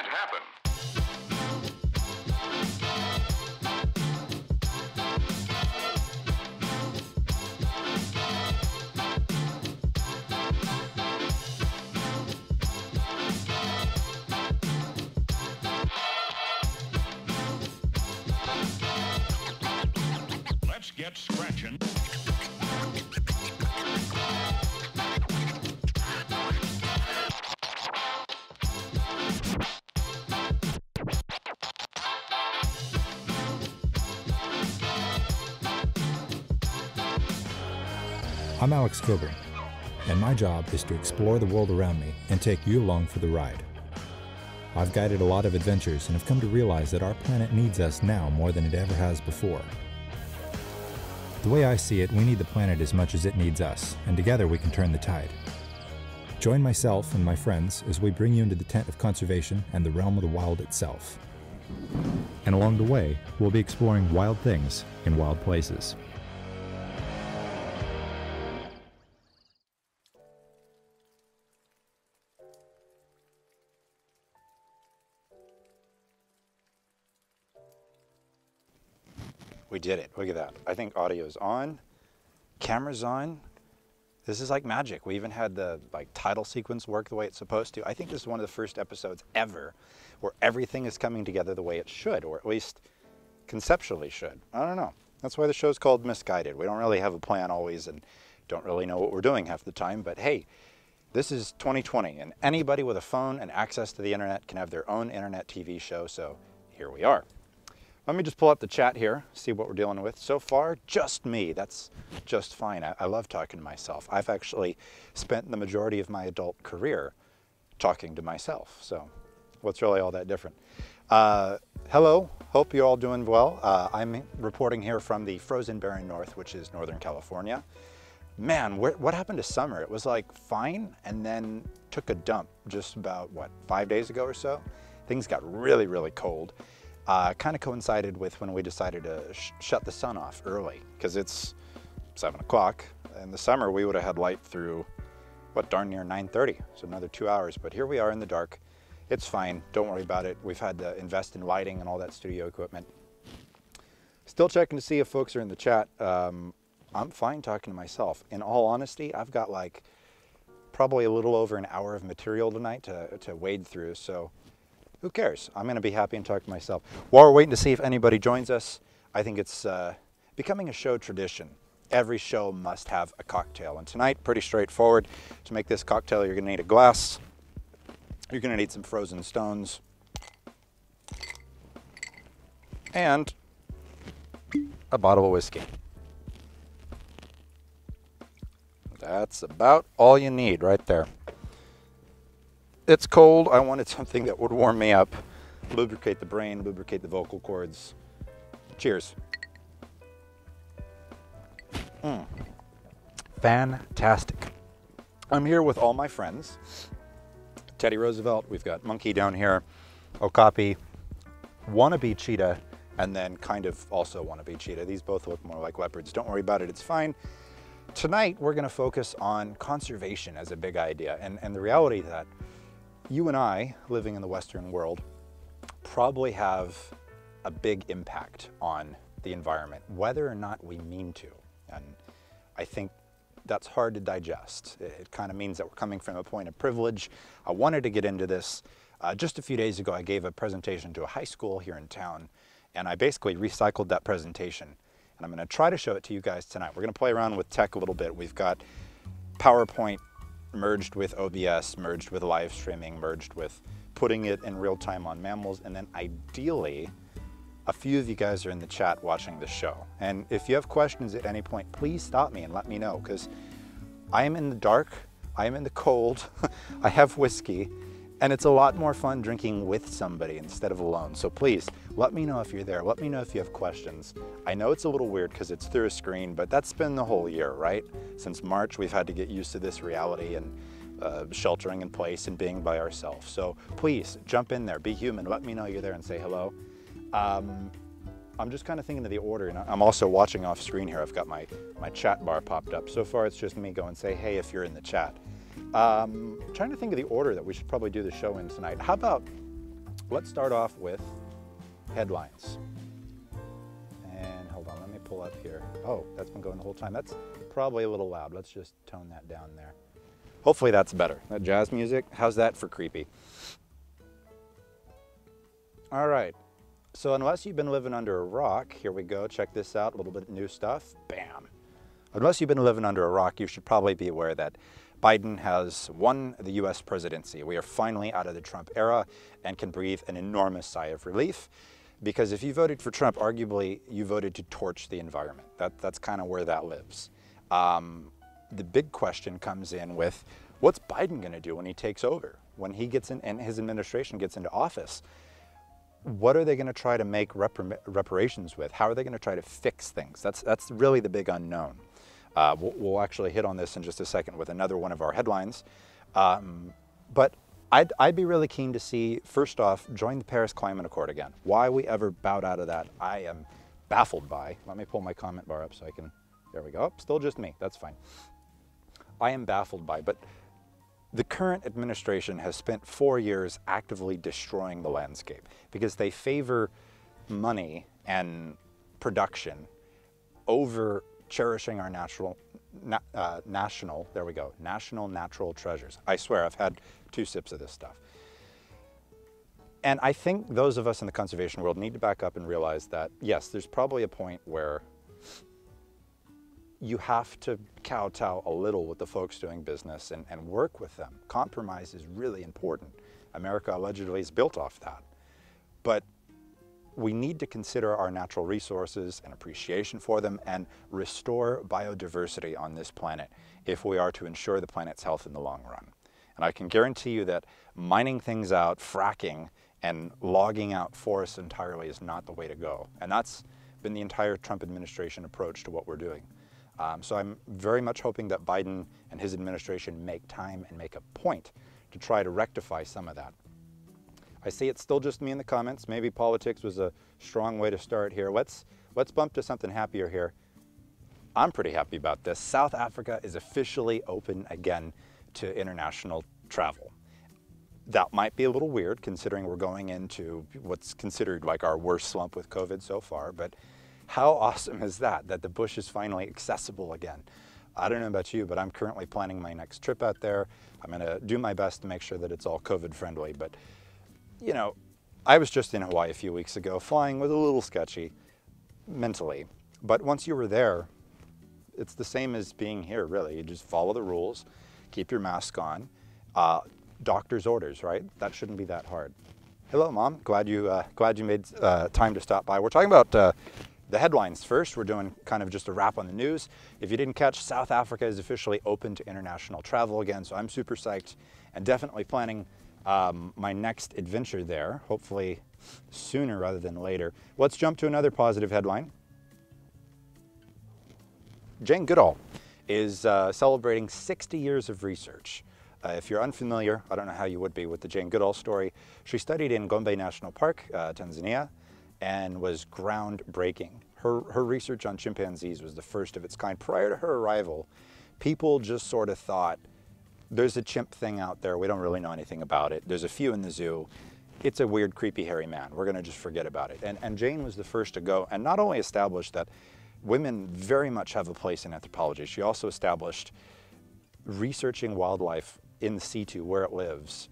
can't happen. Let's get scratching. I'm Alex Coburn, and my job is to explore the world around me and take you along for the ride. I've guided a lot of adventures and have come to realize that our planet needs us now more than it ever has before. The way I see it, we need the planet as much as it needs us, and together we can turn the tide. Join myself and my friends as we bring you into the tent of conservation and the realm of the wild itself. And along the way, we'll be exploring wild things in wild places. We did it. Look at that. I think audio's on, camera's on. This is like magic. We even had the like title sequence work the way it's supposed to. I think this is one of the first episodes ever where everything is coming together the way it should, or at least conceptually should. I don't know. That's why the show's called Misguided. We don't really have a plan always and don't really know what we're doing half the time, but hey, this is 2020 and anybody with a phone and access to the internet can have their own internet TV show, so here we are. Let me just pull up the chat here, see what we're dealing with. So far, just me. That's just fine. I, I, love talking to myself. I've actually spent the majority of my adult career talking to myself. So what's really all that different? Uh, hello, hope you're all doing well. Uh, I'm reporting here from the frozen Barren North, which is Northern California. Man, where, what happened to summer? It was like fine and then took a dump just about, what, five days ago or so? Things got really, really cold uh, kind of coincided with when we decided to sh shut the sun off early because it's seven o'clock. In the summer, we would have had light through what darn near 9:30, so another two hours. But here we are in the dark. It's fine. Don't worry about it. We've had to invest in lighting and all that studio equipment. Still checking to see if folks are in the chat. Um, I'm fine talking to myself. In all honesty, I've got like probably a little over an hour of material tonight to, to wade through. So who cares? I'm going to be happy and talk to myself. While we're waiting to see if anybody joins us, I think it's uh, becoming a show tradition. Every show must have a cocktail. And tonight, pretty straightforward. To make this cocktail, you're going to need a glass. You're going to need some frozen stones. And a bottle of whiskey. That's about all you need right there it's cold. I wanted something that would warm me up, lubricate the brain, lubricate the vocal cords. Cheers. Mm. Fantastic. I'm here with all my friends. Teddy Roosevelt, we've got Monkey down here, Okapi, Wannabe Cheetah, and then kind of also Wannabe Cheetah. These both look more like leopards. Don't worry about it, it's fine. Tonight, we're gonna focus on conservation as a big idea and, and the reality of that you and I, living in the Western world, probably have a big impact on the environment, whether or not we mean to. And I think that's hard to digest. It, kind of means that we're coming from a point of privilege. I wanted to get into this. Uh, just a few days ago, I gave a presentation to a high school here in town, and I basically recycled that presentation. And I'm going to try to show it to you guys tonight. We're going to play around with tech a little bit. We've got PowerPoint merged with OBS, merged with live streaming, merged with putting it in real time on mammals, and then ideally, a few of you guys are in the chat watching the show. And if you have questions at any point, please stop me and let me know, because I am in the dark, I am in the cold, I have whiskey, and it's a lot more fun drinking with somebody instead of alone. So please, let me know if you're there. Let me know if you have questions. I know it's a little weird because it's through a screen, but that's been the whole year, right? Since March, we've had to get used to this reality and uh, sheltering in place and being by ourselves. So please, jump in there, be human. Let me know you're there and say hello. Um, I'm just kind of thinking of the order, and I'm also watching off screen here. I've got my, my chat bar popped up. So far, it's just me going, say hey if you're in the chat. Um, trying to think of the order that we should probably do the show in tonight. How about let's start off with headlines. And hold on, let me pull up here. Oh, that's been going the whole time. That's probably a little loud. Let's just tone that down there. Hopefully that's better. That jazz music, how's that for creepy? All right. So unless you've been living under a rock, here we go. Check this out. A little bit of new stuff. Bam. Unless you've been living under a rock, you should probably be aware that Biden has won the US presidency. We are finally out of the Trump era and can breathe an enormous sigh of relief. Because if you voted for Trump, arguably you voted to torch the environment. That, that's kind of where that lives. Um, the big question comes in with what's Biden going to do when he takes over, when he gets in and his administration gets into office? What are they going to try to make repar- reparations with? How are they going to try to fix things? That's, that's really the big unknown. Uh, we'll, we'll, actually hit on this in just a second with another one of our headlines. Um, but I'd, I'd be really keen to see, first off, join the Paris Climate Accord again. Why we ever bowed out of that, I am baffled by. Let me pull my comment bar up so I can, there we go. Oh, still just me, that's fine. I am baffled by, but the current administration has spent four years actively destroying the landscape because they favor money and production over cherishing our natural, na uh, national, there we go, national natural treasures. I swear I've had two sips of this stuff. And I think those of us in the conservation world need to back up and realize that, yes, there's probably a point where you have to kowtow a little with the folks doing business and, and work with them. Compromise is really important. America allegedly is built off that. But we need to consider our natural resources and appreciation for them and restore biodiversity on this planet if we are to ensure the planet's health in the long run. And I can guarantee you that mining things out, fracking, and logging out forests entirely is not the way to go. And that's been the entire Trump administration approach to what we're doing. Um, so I'm very much hoping that Biden and his administration make time and make a point to try to rectify some of that. I see it's still just me in the comments. Maybe politics was a strong way to start here. Let's, let's bump to something happier here. I'm pretty happy about this. South Africa is officially open again to international travel. That might be a little weird considering we're going into what's considered like our worst slump with COVID so far, but how awesome is that, that the bush is finally accessible again? I don't know about you, but I'm currently planning my next trip out there. I'm gonna do my best to make sure that it's all COVID friendly, but you know, I was just in Hawaii a few weeks ago. Flying was a little sketchy mentally, but once you were there, it's the same as being here, really. You just follow the rules, keep your mask on, uh, doctor's orders, right? That shouldn't be that hard. Hello, Mom. Glad you uh, glad you made uh, time to stop by. We're talking about uh, the headlines first. We're doing kind of just a wrap on the news. If you didn't catch, South Africa is officially open to international travel again, so I'm super psyched and definitely planning um, my next adventure there, hopefully sooner rather than later. Let's jump to another positive headline. Jane Goodall is uh, celebrating 60 years of research. Uh, if you're unfamiliar, I don't know how you would be with the Jane Goodall story, she studied in Gombe National Park, uh, Tanzania, and was groundbreaking. Her, her research on chimpanzees was the first of its kind. Prior to her arrival, people just sort of thought there's a chimp thing out there. We don't really know anything about it. There's a few in the zoo. It's a weird, creepy, hairy man. We're going to just forget about it. And, and Jane was the first to go and not only establish that women very much have a place in anthropology, she also established researching wildlife in the situ where it lives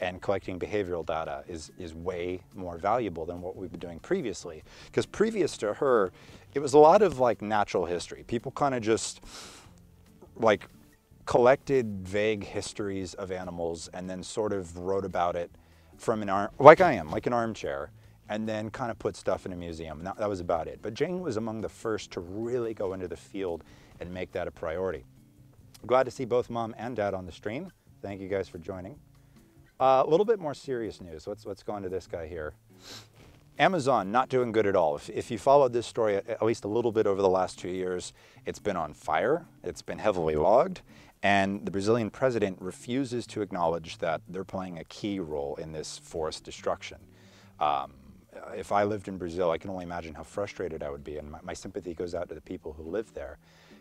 and collecting behavioral data is, is way more valuable than what we've been doing previously. Because previous to her, it was a lot of like natural history. People kind of just like collected vague histories of animals and then sort of wrote about it from an arm, like I am, like an armchair, and then kind of put stuff in a museum. That, that was about it. But Jane was among the first to really go into the field and make that a priority. Glad to see both mom and dad on the stream. Thank you guys for joining. Uh, a little bit more serious news. Let's, let's go this guy here. Amazon not doing good at all. If, if you followed this story at least a little bit over the last two years, it's been on fire, it's been heavily logged, and the Brazilian president refuses to acknowledge that they're playing a key role in this forest destruction. Um, if I lived in Brazil, I can only imagine how frustrated I would be, and my, my, sympathy goes out to the people who live there,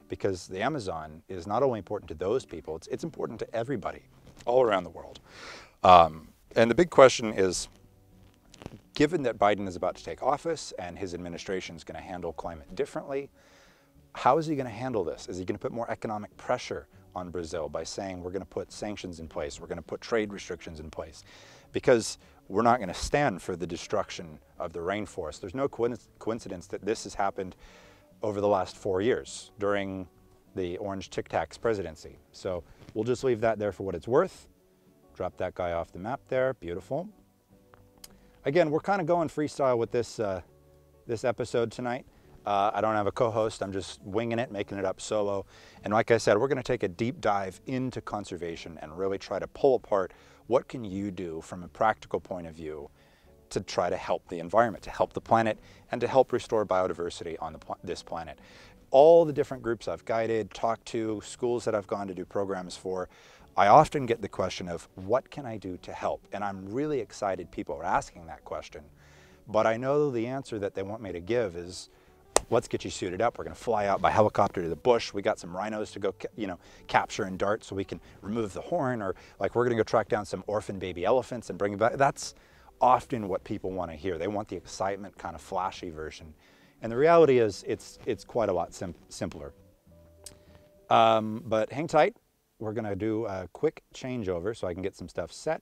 because the Amazon is not only important to those people, it's, it's important to everybody all around the world. Um, and the big question is, given that Biden is about to take office and his administration is going to handle climate differently, how is he going to handle this? Is he going to put more economic pressure on Brazil by saying we're going to put sanctions in place, we're going to put trade restrictions in place? Because we're not going to stand for the destruction of the rainforest. There's no coincidence that this has happened over the last four years during the Orange Tic Tacs presidency. So we'll just leave that there for what it's worth. Drop that guy off the map there, beautiful. Again, we're kind of going freestyle with this, uh, this episode tonight. Uh, I don't have a co-host, I'm just winging it, making it up solo. And like I said, we're gonna take a deep dive into conservation and really try to pull apart what can you do from a practical point of view to try to help the environment, to help the planet, and to help restore biodiversity on the, this planet. All the different groups I've guided, talked to, schools that I've gone to do programs for, I often get the question of what can I do to help? And I'm really excited people are asking that question. But I know the answer that they want me to give is, let's get you suited up. We're gonna fly out by helicopter to the bush. We got some rhinos to go, you know, capture and dart so we can remove the horn or like we're gonna go track down some orphan baby elephants and bring them back. That's often what people wanna hear. They want the excitement kind of flashy version. And the reality is it's, it's quite a lot sim simpler. Um, but hang tight we're going to do a quick changeover so I can get some stuff set.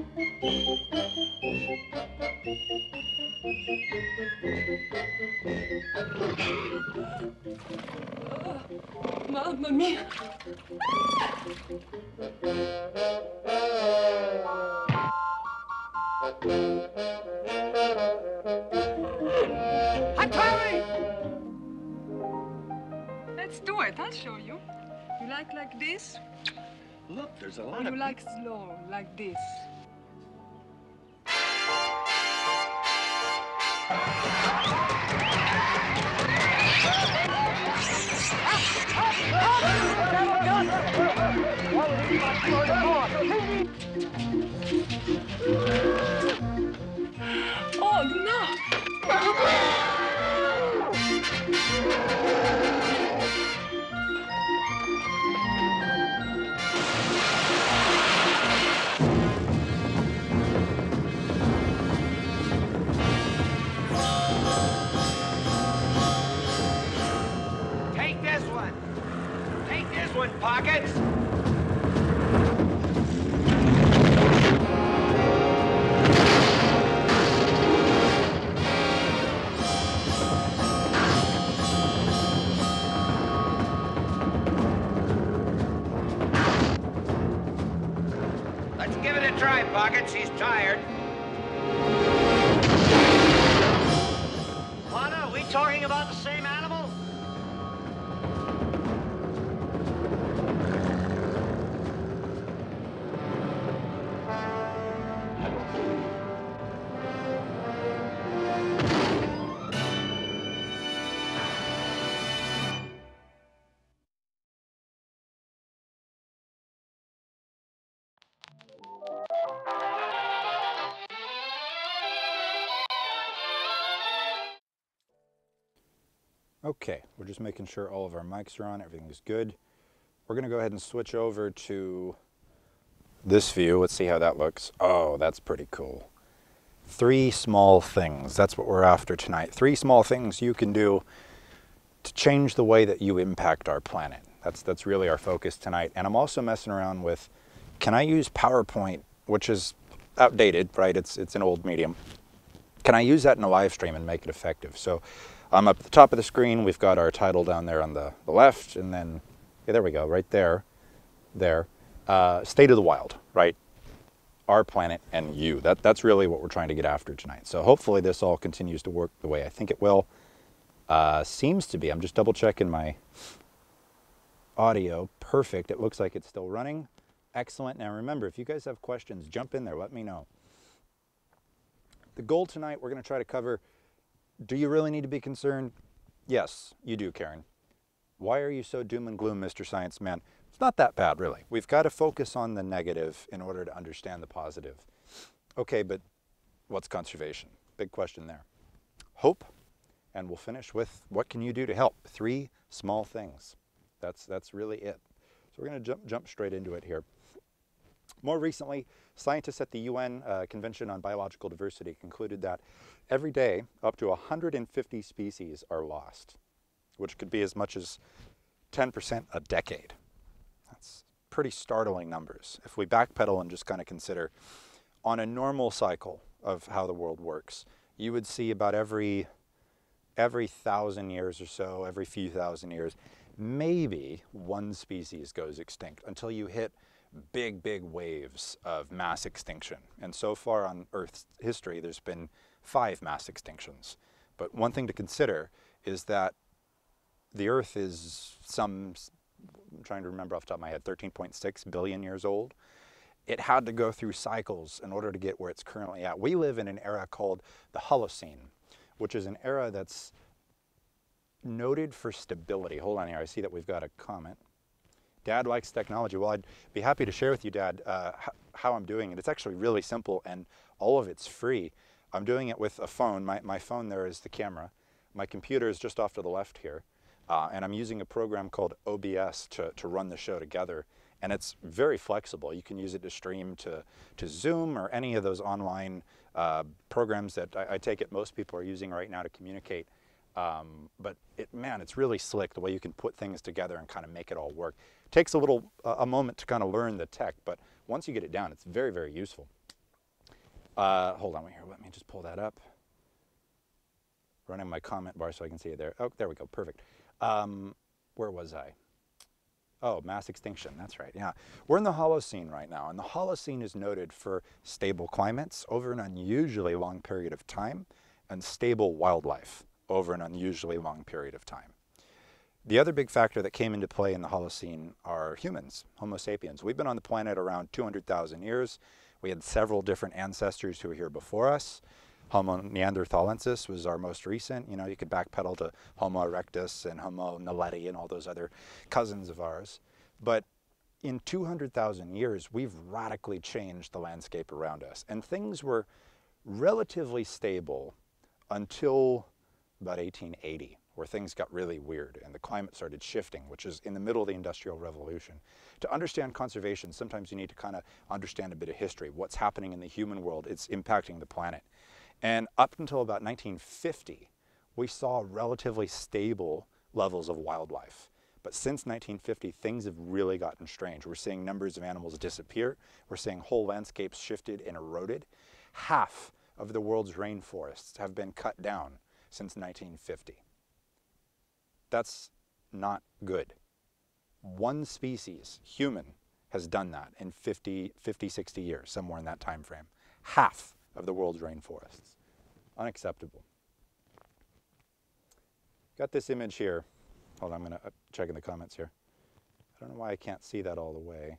A you like slow, like this? One, Let's give it a try, Pockets. He's tired. Okay, we're just making sure all of our mics are on, everything's good. We're gonna go ahead and switch over to this view. Let's see how that looks. Oh, that's pretty cool. Three small things, that's what we're after tonight. Three small things you can do to change the way that you impact our planet. That's, that's really our focus tonight. And I'm also messing around with, can I use PowerPoint, which is outdated, right? It's, it's an old medium. Can I use that in a live stream and make it effective? So I'm up at the top of the screen. We've got our title down there on the, the left, and then, yeah, there we go, right there, there. Uh, State of the Wild, right? Our planet and you. That, that's really what we're trying to get after tonight. So hopefully this all continues to work the way I think it will. Uh, seems to be. I'm just double checking my audio. Perfect. It looks like it's still running. Excellent. Now remember, if you guys have questions, jump in there. Let me know. The goal tonight, we're going to try to cover do you really need to be concerned? Yes, you do, Karen. Why are you so doom and gloom, Mr. Science Man? It's not that bad, really. We've got to focus on the negative in order to understand the positive. Okay, but what's conservation? Big question there. Hope, and we'll finish with what can you do to help? Three small things. That's, that's really it. So we're going to jump, jump straight into it here. More recently, scientists at the UN uh, Convention on Biological Diversity concluded that every day up to 150 species are lost, which could be as much as 10% a decade. That's pretty startling numbers. If we backpedal and just kind of consider on a normal cycle of how the world works, you would see about every every thousand years or so, every few thousand years, maybe one species goes extinct until you hit big, big waves of mass extinction. And so far on Earth's history, there's been five mass extinctions. But one thing to consider is that the Earth is some, I'm trying to remember off the top of my head, 13.6 billion years old. It had to go through cycles in order to get where it's currently at. We live in an era called the Holocene, which is an era that's noted for stability. Hold on here, I see that we've got a comment. Dad likes technology. Well, I'd be happy to share with you, Dad, uh, how I'm doing it. It's actually really simple and all of it's free. I'm doing it with a phone. My, my phone there is the camera. My computer is just off to the left here. Uh, and I'm using a program called OBS to, to run the show together. And it's very flexible. You can use it to stream to, to Zoom or any of those online uh, programs that I, I take it most people are using right now to communicate. Um, but it, man, it's really slick the way you can put things together and kind of make it all work It takes a little, uh, a moment to kind of learn the tech, but once you get it down, it's very, very useful. Uh, hold on here, let me just pull that up. Running my comment bar so I can see it there. Oh, there we go, perfect. Um, where was I? Oh, mass extinction, that's right, yeah. We're in the Holocene right now, and the Holocene is noted for stable climates over an unusually long period of time and stable wildlife over an unusually long period of time. The other big factor that came into play in the Holocene are humans, Homo sapiens. We've been on the planet around 200,000 years. We had several different ancestors who were here before us. Homo neanderthalensis was our most recent. You know, you could backpedal to Homo erectus and Homo naledi and all those other cousins of ours. But in 200,000 years, we've radically changed the landscape around us. And things were relatively stable until about 1880 where things got really weird and the climate started shifting, which is in the middle of the Industrial Revolution. To understand conservation, sometimes you need to kind of understand a bit of history, what's happening in the human world, it's impacting the planet. And up until about 1950, we saw relatively stable levels of wildlife. But since 1950, things have really gotten strange. We're seeing numbers of animals disappear. We're seeing whole landscapes shifted and eroded. Half of the world's rainforests have been cut down since 1950. That's not good. One species, human, has done that in 50, 50, 60 years, somewhere in that time frame. Half of the world's rainforests. Unacceptable. Got this image here. Hold on, I'm going to uh, check in the comments here. I don't know why I can't see that all the way.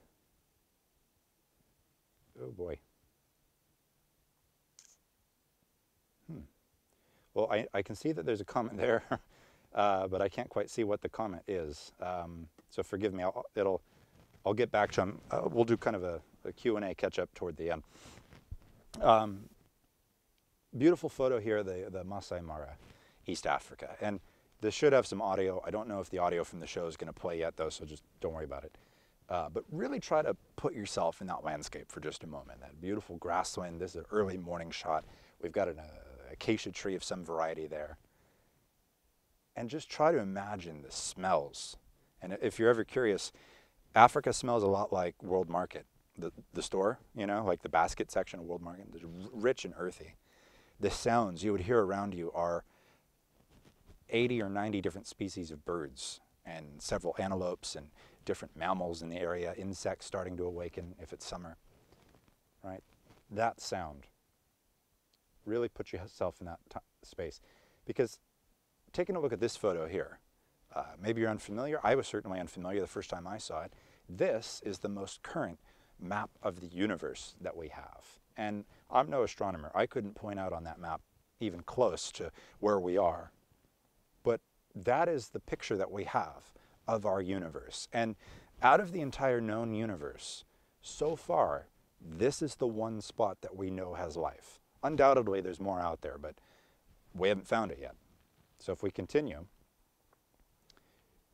Oh boy. Hmm. Well, I, I can see that there's a comment there. Uh, but I can't quite see what the comment is. Um, so forgive me, I'll, it'll, I'll get back to them. Uh, we'll do kind of a, a Q&A catch up toward the end. Um, beautiful photo here, the, the Masai Mara, East Africa. And this should have some audio. I don't know if the audio from the show is going to play yet though, so just don't worry about it. Uh, but really try to put yourself in that landscape for just a moment. That beautiful grassland, this is an early morning shot. We've got an uh, acacia tree of some variety there and just try to imagine the smells And if you're ever curious, Africa smells a lot like World Market, the, the store, you know, like the basket section of World Market. It's rich and earthy. The sounds you would hear around you are 80 or 90 different species of birds and several antelopes and different mammals in the area, insects starting to awaken if it's summer, right? That sound. Really put yourself in that space. Because taking a look at this photo here, uh, maybe you're unfamiliar. I was certainly unfamiliar the first time I saw it. This is the most current map of the universe that we have. And I'm no astronomer. I couldn't point out on that map even close to where we are. But that is the picture that we have of our universe. And out of the entire known universe, so far, this is the one spot that we know has life. Undoubtedly, there's more out there, but we haven't found it yet. So if we continue,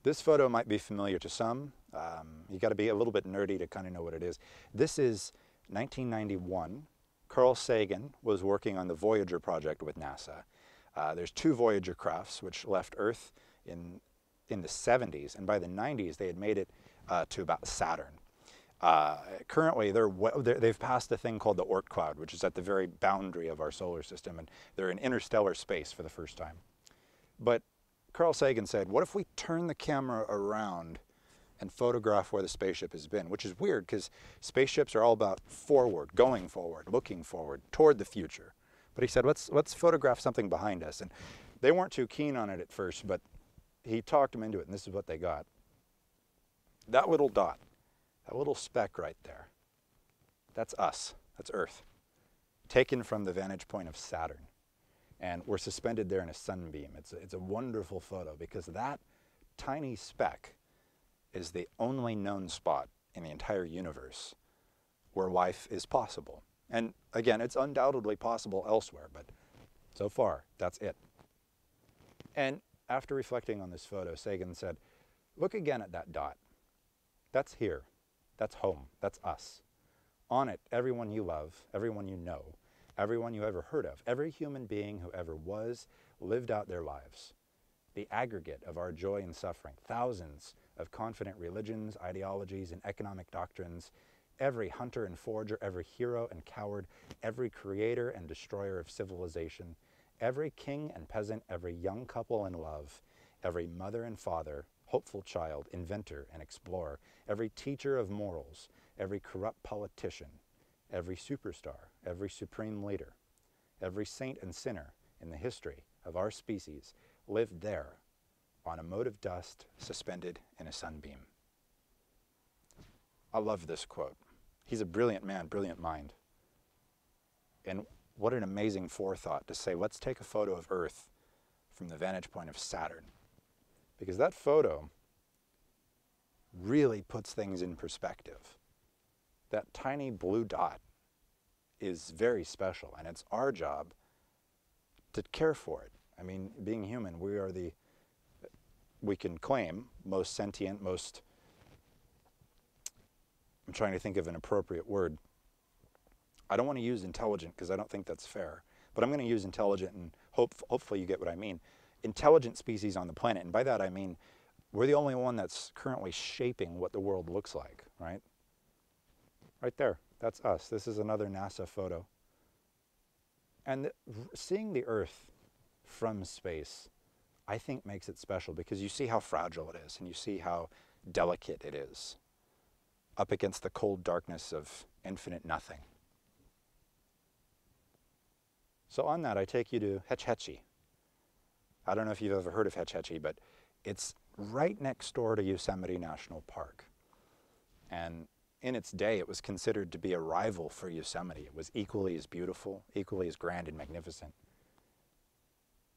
this photo might be familiar to some. Um, you got to be a little bit nerdy to kind of know what it is. This is 1991. Carl Sagan was working on the Voyager project with NASA. Uh, there's two Voyager crafts which left Earth in in the 70s, and by the 90s they had made it uh, to about Saturn. Uh, currently, they're, they've passed a thing called the Oort cloud, which is at the very boundary of our solar system, and they're in interstellar space for the first time. But Carl Sagan said, what if we turn the camera around and photograph where the spaceship has been, which is weird because spaceships are all about forward, going forward, looking forward, toward the future. But he said, let's, let's photograph something behind us. And they weren't too keen on it at first, but he talked them into it, and this is what they got. That little dot, that little speck right there, that's us, that's Earth, taken from the vantage point of Saturn and we're suspended there in a sunbeam. It's a, it's a wonderful photo because that tiny speck is the only known spot in the entire universe where life is possible. And again, it's undoubtedly possible elsewhere, but so far, that's it. And after reflecting on this photo, Sagan said, look again at that dot. That's here. That's home. That's us. On it, everyone you love, everyone you know, everyone you ever heard of, every human being who ever was, lived out their lives. The aggregate of our joy and suffering, thousands of confident religions, ideologies, and economic doctrines, every hunter and forger, every hero and coward, every creator and destroyer of civilization, every king and peasant, every young couple in love, every mother and father, hopeful child, inventor and explorer, every teacher of morals, every corrupt politician, every superstar, every supreme leader, every saint and sinner in the history of our species lived there on a mote of dust suspended in a sunbeam. I love this quote. He's a brilliant man, brilliant mind. And what an amazing forethought to say, let's take a photo of Earth from the vantage point of Saturn. Because that photo really puts things in perspective. That tiny blue dot is very special, and it's our job to care for it. I mean, being human, we are the, we can claim, most sentient, most, I'm trying to think of an appropriate word. I don't want to use intelligent because I don't think that's fair, but I'm going to use intelligent and hope, hopefully you get what I mean. Intelligent species on the planet, and by that I mean we're the only one that's currently shaping what the world looks like, right? Right there. That's us. This is another NASA photo. And the, seeing the Earth from space, I think makes it special because you see how fragile it is and you see how delicate it is up against the cold darkness of infinite nothing. So on that, I take you to Hetch Hetchy. I don't know if you've ever heard of Hetch Hetchy, but it's right next door to Yosemite National Park. And in its day, it was considered to be a rival for Yosemite. It was equally as beautiful, equally as grand and magnificent.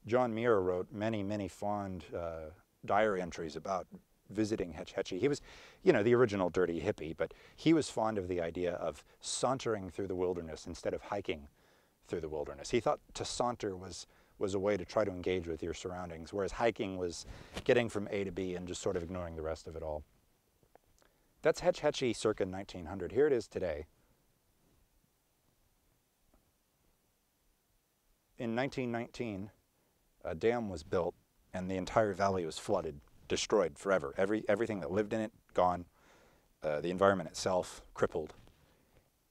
John Muir wrote many, many fond uh, diary entries about visiting Hetch Hetchy. He was, you know, the original dirty hippie, but he was fond of the idea of sauntering through the wilderness instead of hiking through the wilderness. He thought to saunter was, was a way to try to engage with your surroundings, whereas hiking was getting from A to B and just sort of ignoring the rest of it all. That's Hetch Hetchy circa 1900. Here it is today. In 1919, a dam was built and the entire valley was flooded destroyed forever. Every, everything that lived in it, gone. Uh, the environment itself, crippled.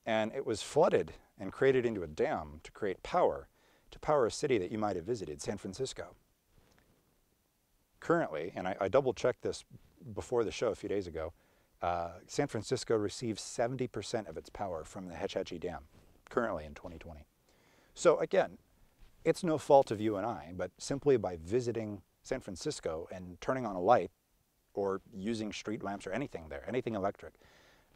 And it was flooded and created into a dam to create power, to power a city that you might have visited, San Francisco. Currently, and I, I double checked this before the show a few days ago, uh, San Francisco receives 70% of its power from the Hetch Hetchy Dam, currently in 2020. So again, it's no fault of you and I, but simply by visiting San Francisco and turning on a light or using street lamps or anything there, anything electric,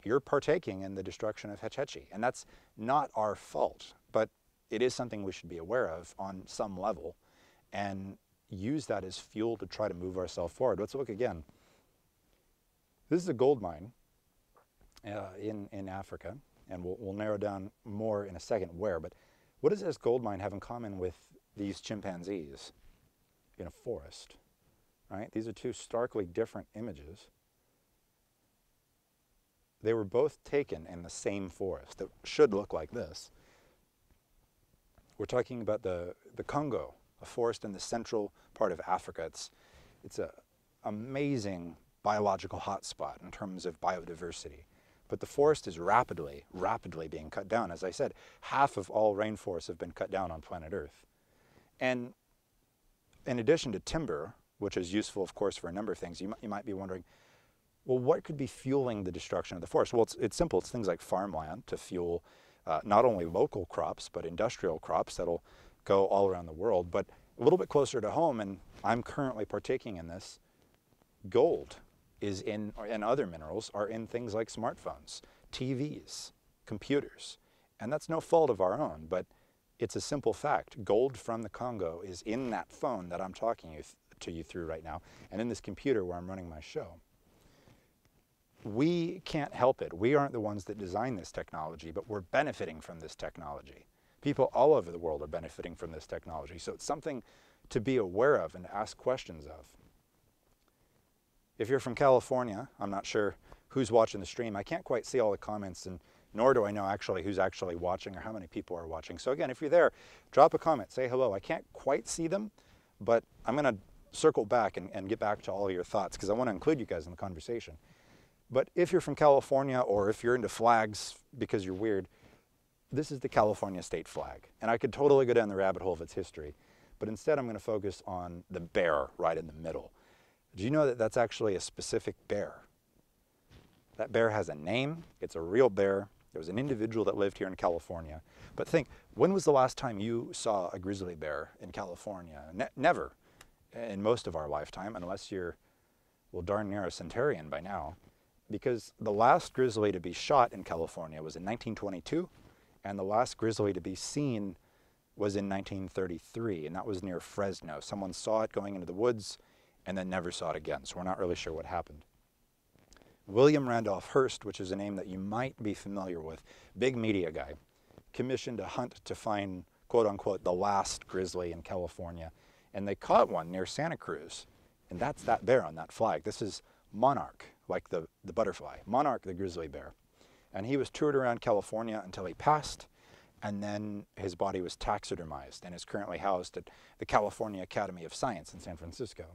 you're partaking in the destruction of Hetch Hetchy. And that's not our fault, but it is something we should be aware of on some level and use that as fuel to try to move ourselves forward. Let's look again. This is a gold mine uh, in, in Africa, and we'll, we'll narrow down more in a second where, but what does this gold mine have in common with these chimpanzees in a forest? Right? These are two starkly different images. They were both taken in the same forest that should look like this. We're talking about the, the Congo, a forest in the central part of Africa. It's, it's an amazing biological hotspot in terms of biodiversity. But the forest is rapidly, rapidly being cut down. As I said, half of all rainforests have been cut down on planet Earth. And in addition to timber, which is useful, of course, for a number of things, you, you might be wondering, well, what could be fueling the destruction of the forest? Well, it's, it's simple. It's things like farmland to fuel uh, not only local crops, but industrial crops that'll go all around the world. But a little bit closer to home, and I'm currently partaking in this, gold is in, and other minerals are in things like smartphones, TVs, computers. And that's no fault of our own, but it's a simple fact. Gold from the Congo is in that phone that I'm talking you to you through right now, and in this computer where I'm running my show. We can't help it. We aren't the ones that design this technology, but we're benefiting from this technology. People all over the world are benefiting from this technology. So it's something to be aware of and to ask questions of. If you're from California, I'm not sure who's watching the stream. I can't quite see all the comments and nor do I know actually who's actually watching or how many people are watching. So again, if you're there, drop a comment, say hello. I can't quite see them, but I'm to circle back and, and, get back to all your thoughts because I want to include you guys in the conversation. But if you're from California or if you're into flags because you're weird, this is the California state flag. And I could totally go down the rabbit hole of its history, but instead I'm to focus on the bear right in the middle. Do you know that that's actually a specific bear? That bear has a name, it's a real bear. There was an individual that lived here in California. But think, when was the last time you saw a grizzly bear in California? Ne never in most of our lifetime, unless you're, well, darn near a centurion by now. Because the last grizzly to be shot in California was in 1922, and the last grizzly to be seen was in 1933, and that was near Fresno. Someone saw it going into the woods and then never saw it again. So we're not really sure what happened. William Randolph Hearst, which is a name that you might be familiar with, big media guy, commissioned a hunt to find, quote unquote, the last grizzly in California. And they caught one near Santa Cruz. And that's that bear on that flag. This is Monarch, like the, the butterfly, Monarch the grizzly bear. And he was toured around California until he passed. And then his body was taxidermized and is currently housed at the California Academy of Science in San Francisco.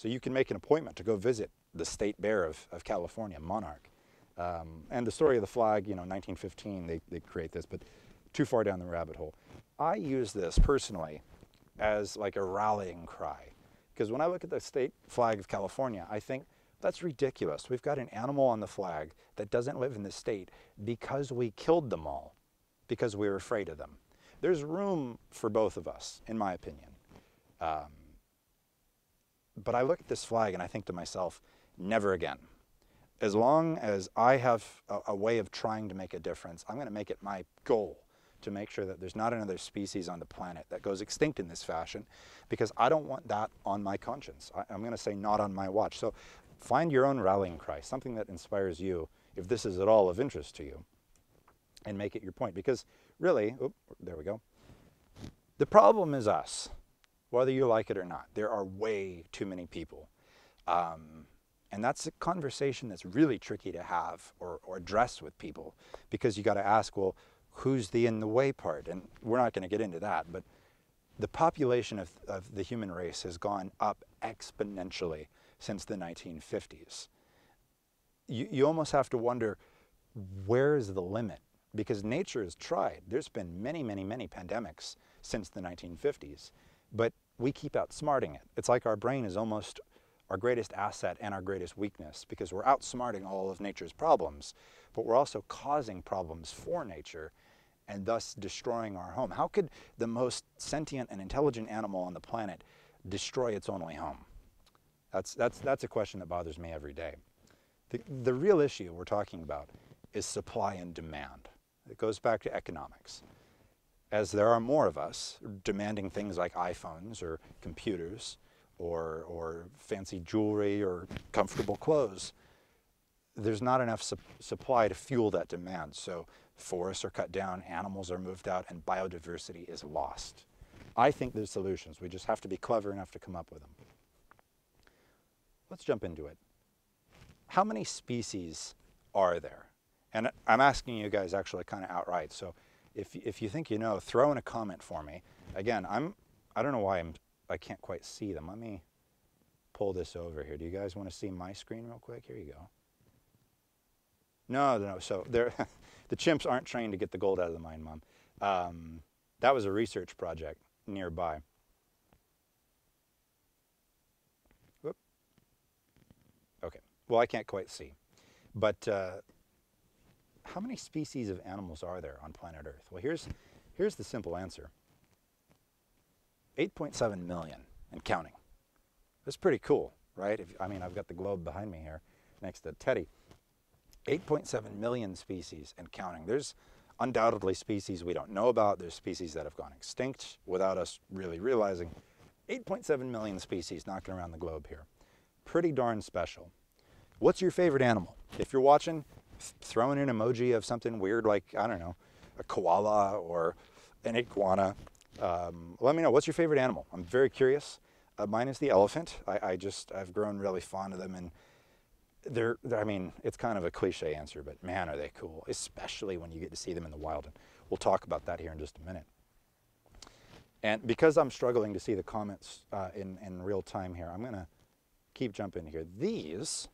So you can make an appointment to go visit the state bear of, of California, Monarch. Um, and the story of the flag, you know, 1915, they, they create this, but too far down the rabbit hole. I use this personally as like a rallying cry. Because when I look at the state flag of California, I think that's ridiculous. We've got an animal on the flag that doesn't live in the state because we killed them all, because we were afraid of them. There's room for both of us, in my opinion. Um, but I look at this flag and I think to myself, never again. As long as I have a, a way of trying to make a difference, I'm going to make it my goal to make sure that there's not another species on the planet that goes extinct in this fashion because I don't want that on my conscience. I, am going to say not on my watch. So find your own rallying cry, something that inspires you if this is at all of interest to you and make it your point because really, oh, there we go. The problem is us whether you like it or not. There are way too many people. Um, and that's a conversation that's really tricky to have or, or address with people because you got to ask, well, who's the in the way part? And we're not going to get into that, but the population of, of the human race has gone up exponentially since the 1950s. You, you almost have to wonder where is the limit? Because nature has tried. There's been many, many, many pandemics since the 1950s, but we keep outsmarting it. It's like our brain is almost our greatest asset and our greatest weakness because we're outsmarting all of nature's problems, but we're also causing problems for nature and thus destroying our home. How could the most sentient and intelligent animal on the planet destroy its only home? That's, that's, that's a question that bothers me every day. The, the real issue we're talking about is supply and demand. It goes back to economics. As there are more of us demanding things like iPhones or computers or, or fancy jewelry or comfortable clothes, there's not enough su supply to fuel that demand. So forests are cut down, animals are moved out, and biodiversity is lost. I think there's solutions. We just have to be clever enough to come up with them. Let's jump into it. How many species are there? And I'm asking you guys actually kind of outright. So if, if you think you know, throw in a comment for me. Again, I'm, I don't know why I'm, I can't quite see them. Let me pull this over here. Do you guys want to see my screen real quick? Here you go. No, no, so the chimps aren't trained to get the gold out of the mine, Mom. Um, that was a research project nearby. Whoop. Okay, well, I can't quite see. But uh, how many species of animals are there on planet Earth? Well, here's, here's the simple answer. 8.7 million and counting. That's pretty cool, right? If, I mean, I've got the globe behind me here next to Teddy. 8.7 million species and counting. There's undoubtedly species we don't know about. There's species that have gone extinct without us really realizing. 8.7 million species knocking around the globe here. Pretty darn special. What's your favorite animal? If you're watching, throw in an emoji of something weird like, I don't know, a koala or an iguana. Um, let me know, what's your favorite animal? I'm very curious. Uh, mine is the elephant. I, I just, I've grown really fond of them and they're, I mean, it's kind of a cliche answer, but man, are they cool, especially when you get to see them in the wild. And we'll talk about that here in just a minute. And because I'm struggling to see the comments uh, in, in real time here, I'm going to keep jumping here. These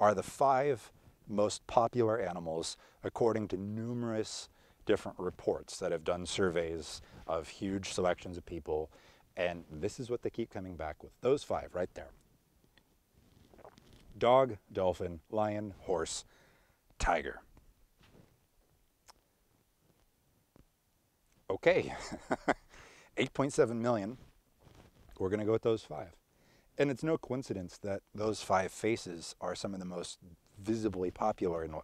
are the five most popular animals according to numerous different reports that have done surveys of huge selections of people. And this is what they keep coming back with. Those five right there dog, dolphin, lion, horse, tiger. Okay, 8.7 million. We're going to go with those five. And it's no coincidence that those five faces are some of the most visibly popular and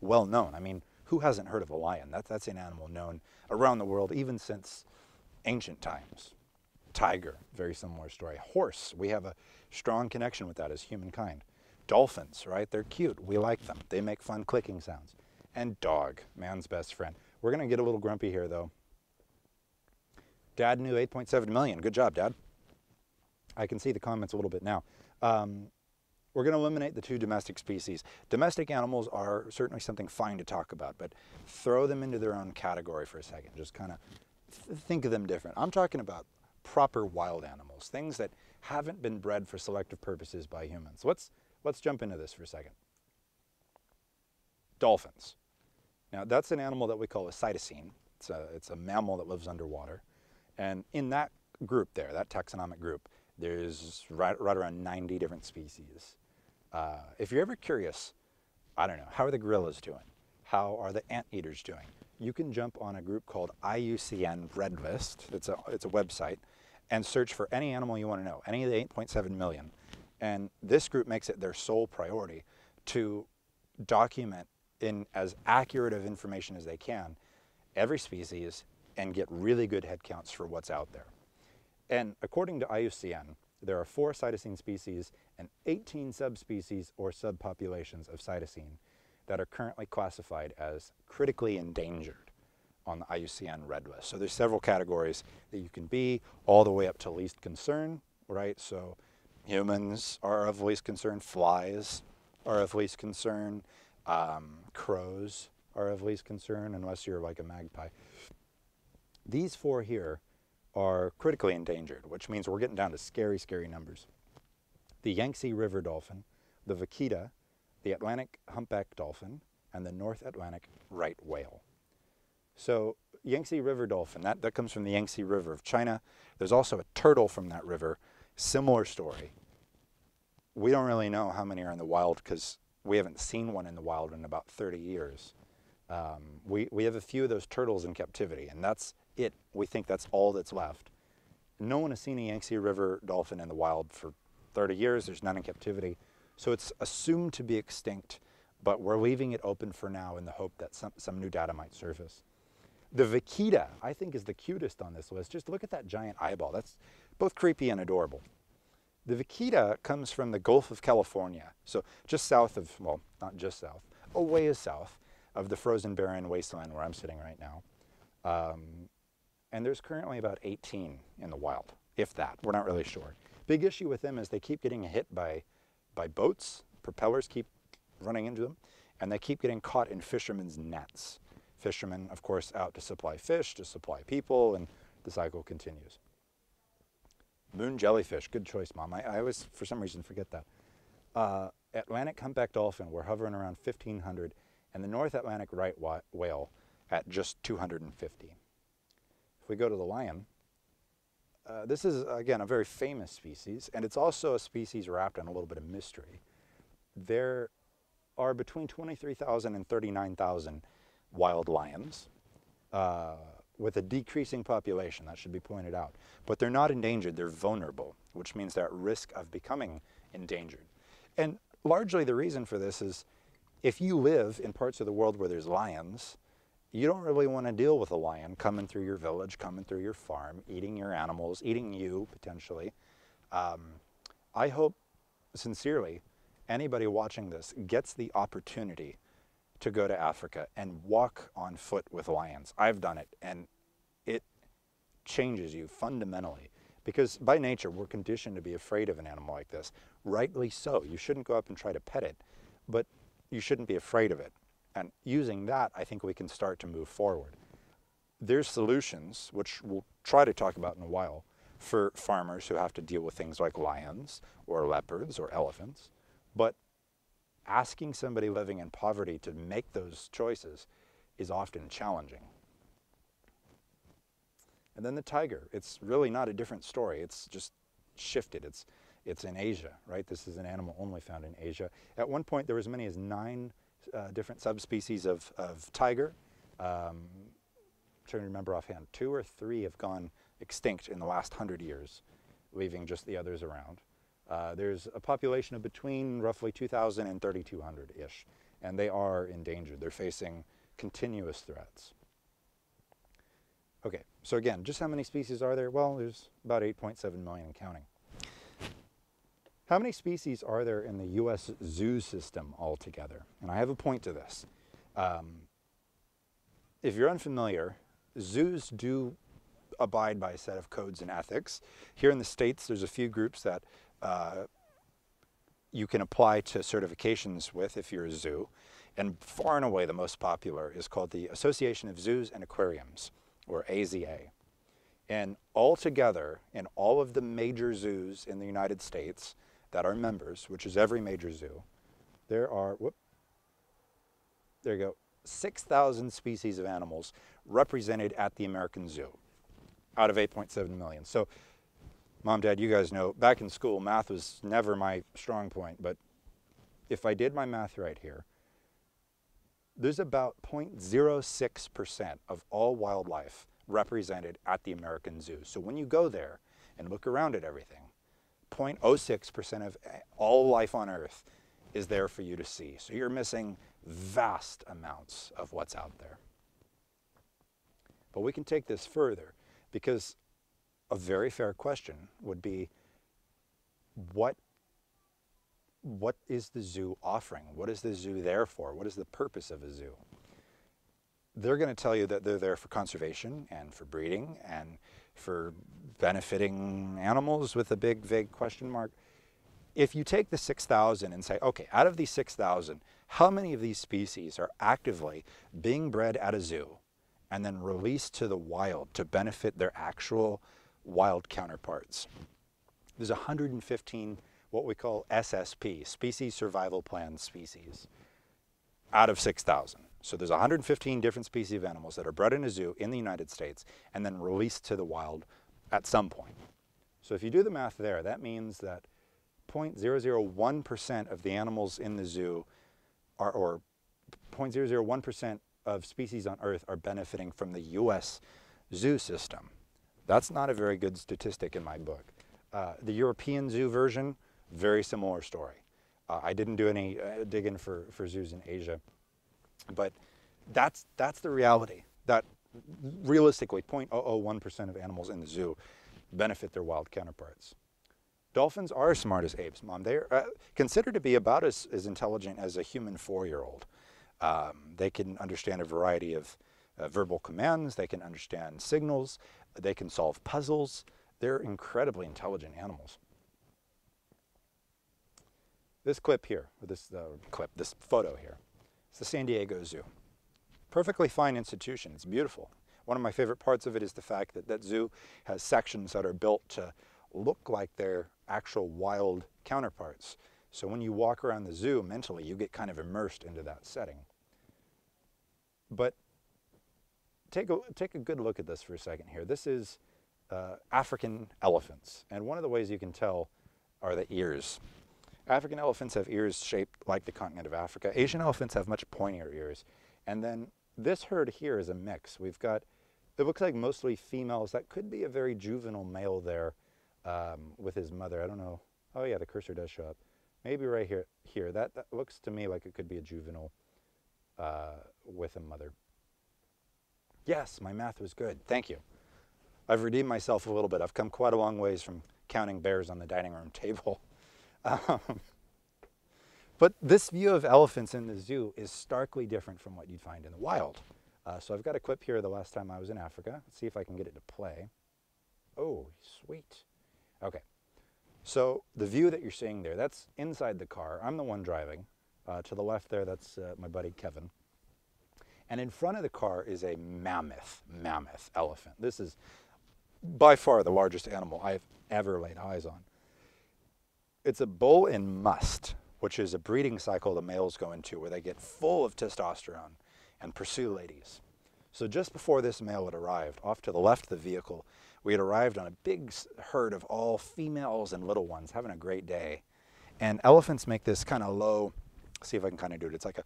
well known. I mean, who hasn't heard of a lion? That, that's an animal known around the world even since ancient times. Tiger, very similar story. Horse, we have a strong connection with that as humankind. Dolphins, right? They're cute. We like them. They make fun clicking sounds. And dog, man's best friend. We're going to get a little grumpy here, though. Dad knew 8.7 million. Good job, Dad. I can see the comments a little bit now. Um, we're going to eliminate the two domestic species. Domestic animals are certainly something fine to talk about, but throw them into their own category for a second. Just kind of th think of them different. I'm talking about proper wild animals, things that haven't been bred for selective purposes by humans. Let's, let's jump into this for a second. Dolphins. Now, that's an animal that we call a cetacean. It's a, it's a mammal that lives underwater. And in that group there, that taxonomic group, there's right, right around 90 different species. Uh, if you're ever curious, I don't know, how are the gorillas doing? How are the anteaters doing? You can jump on a group called IUCN Red List. It's a, it's a website and search for any animal you want to know, any of the 8.7 million. And this group makes it their sole priority to document in as accurate of information as they can every species and get really good head counts for what's out there. And according to IUCN, there are four cetacean species and 18 subspecies or subpopulations of cetacean that are currently classified as critically endangered on the IUCN Red List. So there's several categories that you can be, all the way up to least concern, right? So humans are of least concern, flies are of least concern, um, crows are of least concern, unless you're like a magpie. These four here are critically endangered, which means we're getting down to scary, scary numbers. the Yangtze River dolphin, the vaquita, the Atlantic humpback dolphin, and the North Atlantic right whale. So Yangtze River dolphin, that, that comes from the Yangtze River of China. There's also a turtle from that river, similar story. We don't really know how many are in the wild because we haven't seen one in the wild in about 30 years. Um, we, we have a few of those turtles in captivity, and that's it. We think that's all that's left. No one has seen a Yangtze River dolphin in the wild for 30 years. There's none in captivity. So it's assumed to be extinct, but we're leaving it open for now in the hope that some, some new data might surface. The vaquita, I think, is the cutest on this list. Just look at that giant eyeball. That's both creepy and adorable. The vaquita comes from the Gulf of California, so just south of, well, not just south, a ways south of the frozen barren wasteland where I'm sitting right now. Um, and there's currently about 18 in the wild, if that. We're not really sure. Big issue with them is they keep getting hit by, by boats. Propellers keep running into them, and they keep getting caught in fishermen's nets. Fishermen, of course, out to supply fish, to supply people, and the cycle continues. Moon jellyfish, good choice, Mom. I, I always, for some reason, forget that. Uh, Atlantic humpback dolphin, we're hovering around 1,500, and the North Atlantic right whale at just 250. We go to the lion, uh, this is, again, a very famous species, and it's also a species wrapped in a little bit of mystery. There are between 23,000 and 39,000 wild lions. Uh, with a decreasing population, that should be pointed out. But they're not endangered, they're vulnerable, which means they're at risk of becoming endangered. And largely the reason for this is if you live in parts of the world where there's lions, you don't really want to deal with a lion coming through your village, coming through your farm, eating your animals, eating you potentially. Um, I hope sincerely anybody watching this gets the opportunity to go to Africa and walk on foot with lions. I've done it and it changes you fundamentally because by nature we're conditioned to be afraid of an animal like this. Rightly so. You shouldn't go up and try to pet it, but you shouldn't be afraid of it. And using that, I think we can start to move forward. There's solutions, which we'll try to talk about in a while, for farmers who have to deal with things like lions or leopards or elephants. But asking somebody living in poverty to make those choices is often challenging. And then the tiger, it's really not a different story. It's just shifted. It's, it's in Asia, right? This is an animal only found in Asia. At one point, there were as many as nine uh, different subspecies of, of tiger. Um, trying to remember offhand, two or three have gone extinct in the last hundred years, leaving just the others around. Uh, there's a population of between roughly 2,000 and 3,200-ish, and they are endangered. They're facing continuous threats. Okay, so again, just how many species are there? Well, there's about 8.7 million and counting. How many species are there in the U.S. zoo system altogether? And I have a point to this. Um, if you're unfamiliar, zoos do abide by a set of codes and ethics. Here in the States, there's a few groups that uh, you can apply to certifications with if you're a zoo. And far and away the most popular is called the Association of Zoos and Aquariums, or AZA. And altogether, in all of the major zoos in the United States that are members, which is every major zoo, there are, whoop, there you go, 6,000 species of animals represented at the American Zoo out of 8.7 million. So Mom, Dad, you guys know, back in school, math was never my strong point, but if I did my math right here, there's about 0.06% of all wildlife represented at the American Zoo. So when you go there and look around at everything, 0.06% of all life on Earth is there for you to see. So you're missing vast amounts of what's out there. But we can take this further because a very fair question would be what what is the zoo offering? What is the zoo there for? What is the purpose of a zoo? They're going to tell you that they're there for conservation and for breeding and for benefiting animals with a big vague question mark. If you take the 6,000 and say, okay, out of these 6,000, how many of these species are actively being bred at a zoo and then released to the wild to benefit their actual wild counterparts. There's 115 what we call SSP, Species Survival Plan Species, out of 6,000. So there's 115 different species of animals that are bred in a zoo in the United States and then released to the wild at some point. So if you do the math there, that means that 0.001% of the animals in the zoo are, or 0.001% of species on Earth are benefiting from the US zoo system. That's not a very good statistic in my book. Uh, the European zoo version, very similar story. Uh, I didn't do any uh, digging for, for zoos in Asia, but that's, that's the reality that realistically 0.001% of animals in the zoo benefit their wild counterparts. Dolphins are as smart as apes, Mom. They're uh, considered to be about as, as intelligent as a human four-year-old. Um, they can understand a variety of uh, verbal commands. They can understand signals. They can solve puzzles. They're incredibly intelligent animals. This clip here, or this uh, clip, this photo here, it's the San Diego Zoo. Perfectly fine institution. It's beautiful. One of my favorite parts of it is the fact that that zoo has sections that are built to look like their actual wild counterparts. So when you walk around the zoo mentally, you get kind of immersed into that setting. But take a, take a good look at this for a second here. This is uh, African elephants. And one of the ways you can tell are the ears. African elephants have ears shaped like the continent of Africa. Asian elephants have much pointier ears. And then this herd here is a mix. We've got, it looks like mostly females. That could be a very juvenile male there um, with his mother. I don't know. Oh yeah, the cursor does show up. Maybe right here. Here, that, that looks to me like it could be a juvenile uh, with a mother. Yes, my math was good. Thank you. I've redeemed myself a little bit. I've come quite a long ways from counting bears on the dining room table. Um, but this view of elephants in the zoo is starkly different from what you'd find in the wild. Uh, so I've got a clip here the last time I was in Africa. Let's see if I can get it to play. Oh, sweet. Okay. So the view that you're seeing there, that's inside the car. I'm the one driving. Uh, to the left there, that's uh, my buddy Kevin. And in front of the car is a mammoth, mammoth elephant. This is by far the largest animal I've ever laid eyes on. It's a bull in musth, which is a breeding cycle the males go into where they get full of testosterone and pursue ladies. So just before this male had arrived, off to the left of the vehicle, we had arrived on a big herd of all females and little ones having a great day. And elephants make this kind of low see if I can kind of do it. It's like a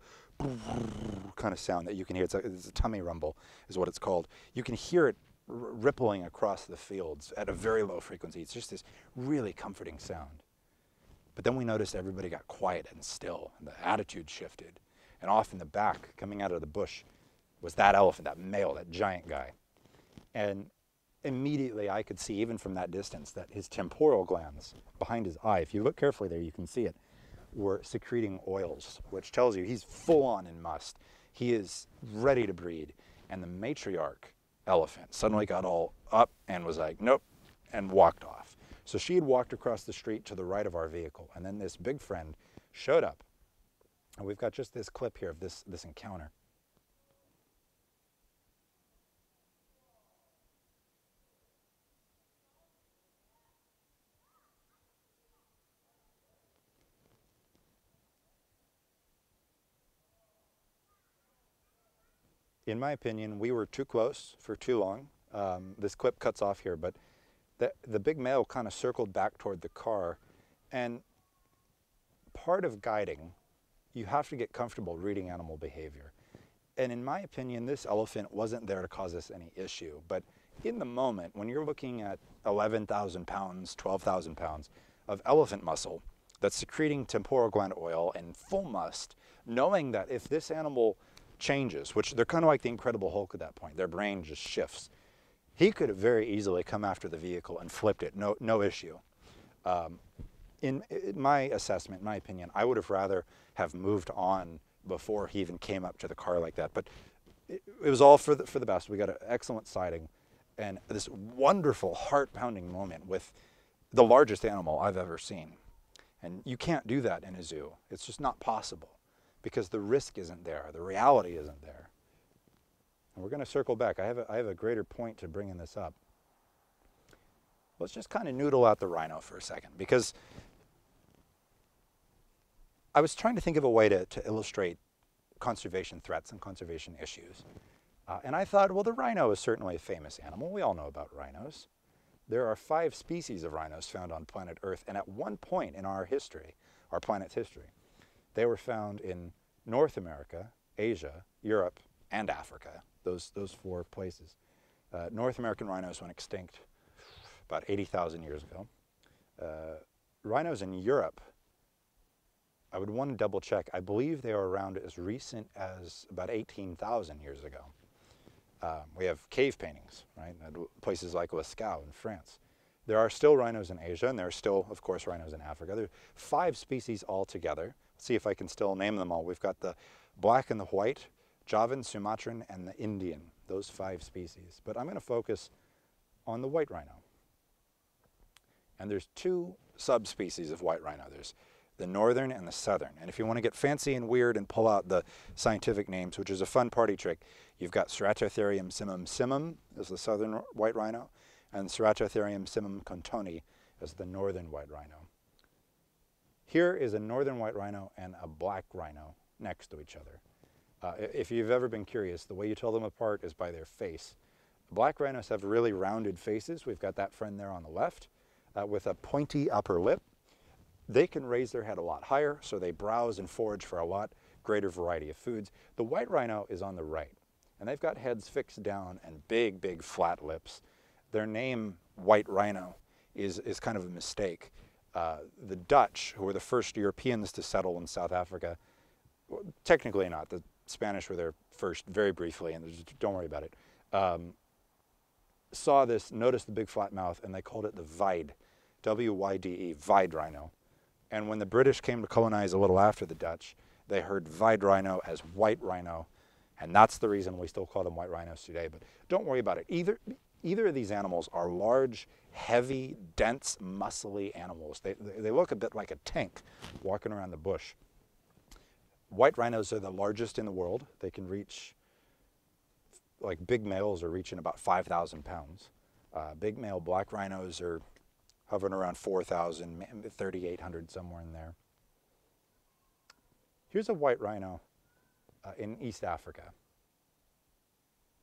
kind of sound that you can hear. It's a, it's a tummy rumble is what it's called. You can hear it rippling across the fields at a very low frequency. It's just this really comforting sound. But then we noticed everybody got quiet and still, and the attitude shifted. And off in the back, coming out of the bush, was that elephant, that male, that giant guy. And immediately I could see, even from that distance, that his temporal glands behind his eye, if you look carefully there, you can see it, were secreting oils, which tells you he's full on in musth. He is ready to breed. And the matriarch elephant suddenly got all up and was like, nope, and walked off. So she had walked across the street to the right of our vehicle. And then this big friend showed up. And we've got just this clip here of this, this encounter. in my opinion, we were too close for too long. Um, this clip cuts off here, but the, the big male kind of circled back toward the car. And part of guiding, you have to get comfortable reading animal behavior. And in my opinion, this elephant wasn't there to cause us any issue. But in the moment, when you're looking at 11,000 pounds, 12,000 pounds of elephant muscle that's secreting temporal gland oil and full musth, knowing that if this animal changes, which they're kind of like the Incredible Hulk at that point. Their brain just shifts. He could have very easily come after the vehicle and flipped it, no, no issue. Um, in, in my assessment, my opinion, I would have rather have moved on before he even came up to the car like that. But it, it was all for the, for the best. We got an excellent sighting and this wonderful heart-pounding moment with the largest animal I've ever seen. And you can't do that in a zoo. It's just not possible because the risk isn't there, the reality isn't there. And we're going to circle back. I have, a, I have a greater point to bringing this up. Let's just kind of noodle out the rhino for a second because I was trying to think of a way to, to illustrate conservation threats and conservation issues. Uh, and I thought, well, the rhino is certainly a famous animal. We all know about rhinos. There are five species of rhinos found on planet Earth, and at one point in our history, our planet's history, they were found in North America, Asia, Europe, and Africa, those, those four places. Uh, North American rhinos went extinct about 80,000 years ago. Uh, rhinos in Europe, I would want to double check. I believe they are around as recent as about 18,000 years ago. Um, we have cave paintings, right? Places like Lascaux in France. There are still rhinos in Asia, and there are still, of course, rhinos in Africa. There are five species altogether. Let's see if I can still name them all. We've got the black and the white, Javan, Sumatran, and the Indian, those five species. But I'm going to focus on the white rhino. And there's two subspecies of white rhino. There's the northern and the southern. And if you want to get fancy and weird and pull out the scientific names, which is a fun party trick, you've got Ceratotherium simum simum as the southern white rhino, and Ceratotherium simum cottoni as the northern white rhino. Here is a northern white rhino and a black rhino next to each other. Uh, if you've ever been curious, the way you tell them apart is by their face. Black rhinos have really rounded faces. We've got that friend there on the left uh, with a pointy upper lip they can raise their head a lot higher, so they browse and forage for a lot greater variety of foods. The white rhino is on the right, and they've got heads fixed down and big, big flat lips. Their name, white rhino, is, is kind of a mistake. Uh, the Dutch, who were the first Europeans to settle in South Africa, technically not, the Spanish were there first very briefly, and just, don't worry about it, um, saw this, noticed the big flat mouth, and they called it the Vide, W-Y-D-E, Vide rhino. And when the British came to colonize a little after the Dutch, they heard Vide rhino as white rhino. And that's the reason we still call them white rhinos today. But don't worry about it. Either, either of these animals are large, heavy, dense, muscly animals. They, they look a bit like a tank walking around the bush. White rhinos are the largest in the world. They can reach, like big males are reaching about 5,000 pounds. Uh, big male black rhinos are hovering around 4,000, 3,800, somewhere in there. Here's a white rhino uh, in East Africa.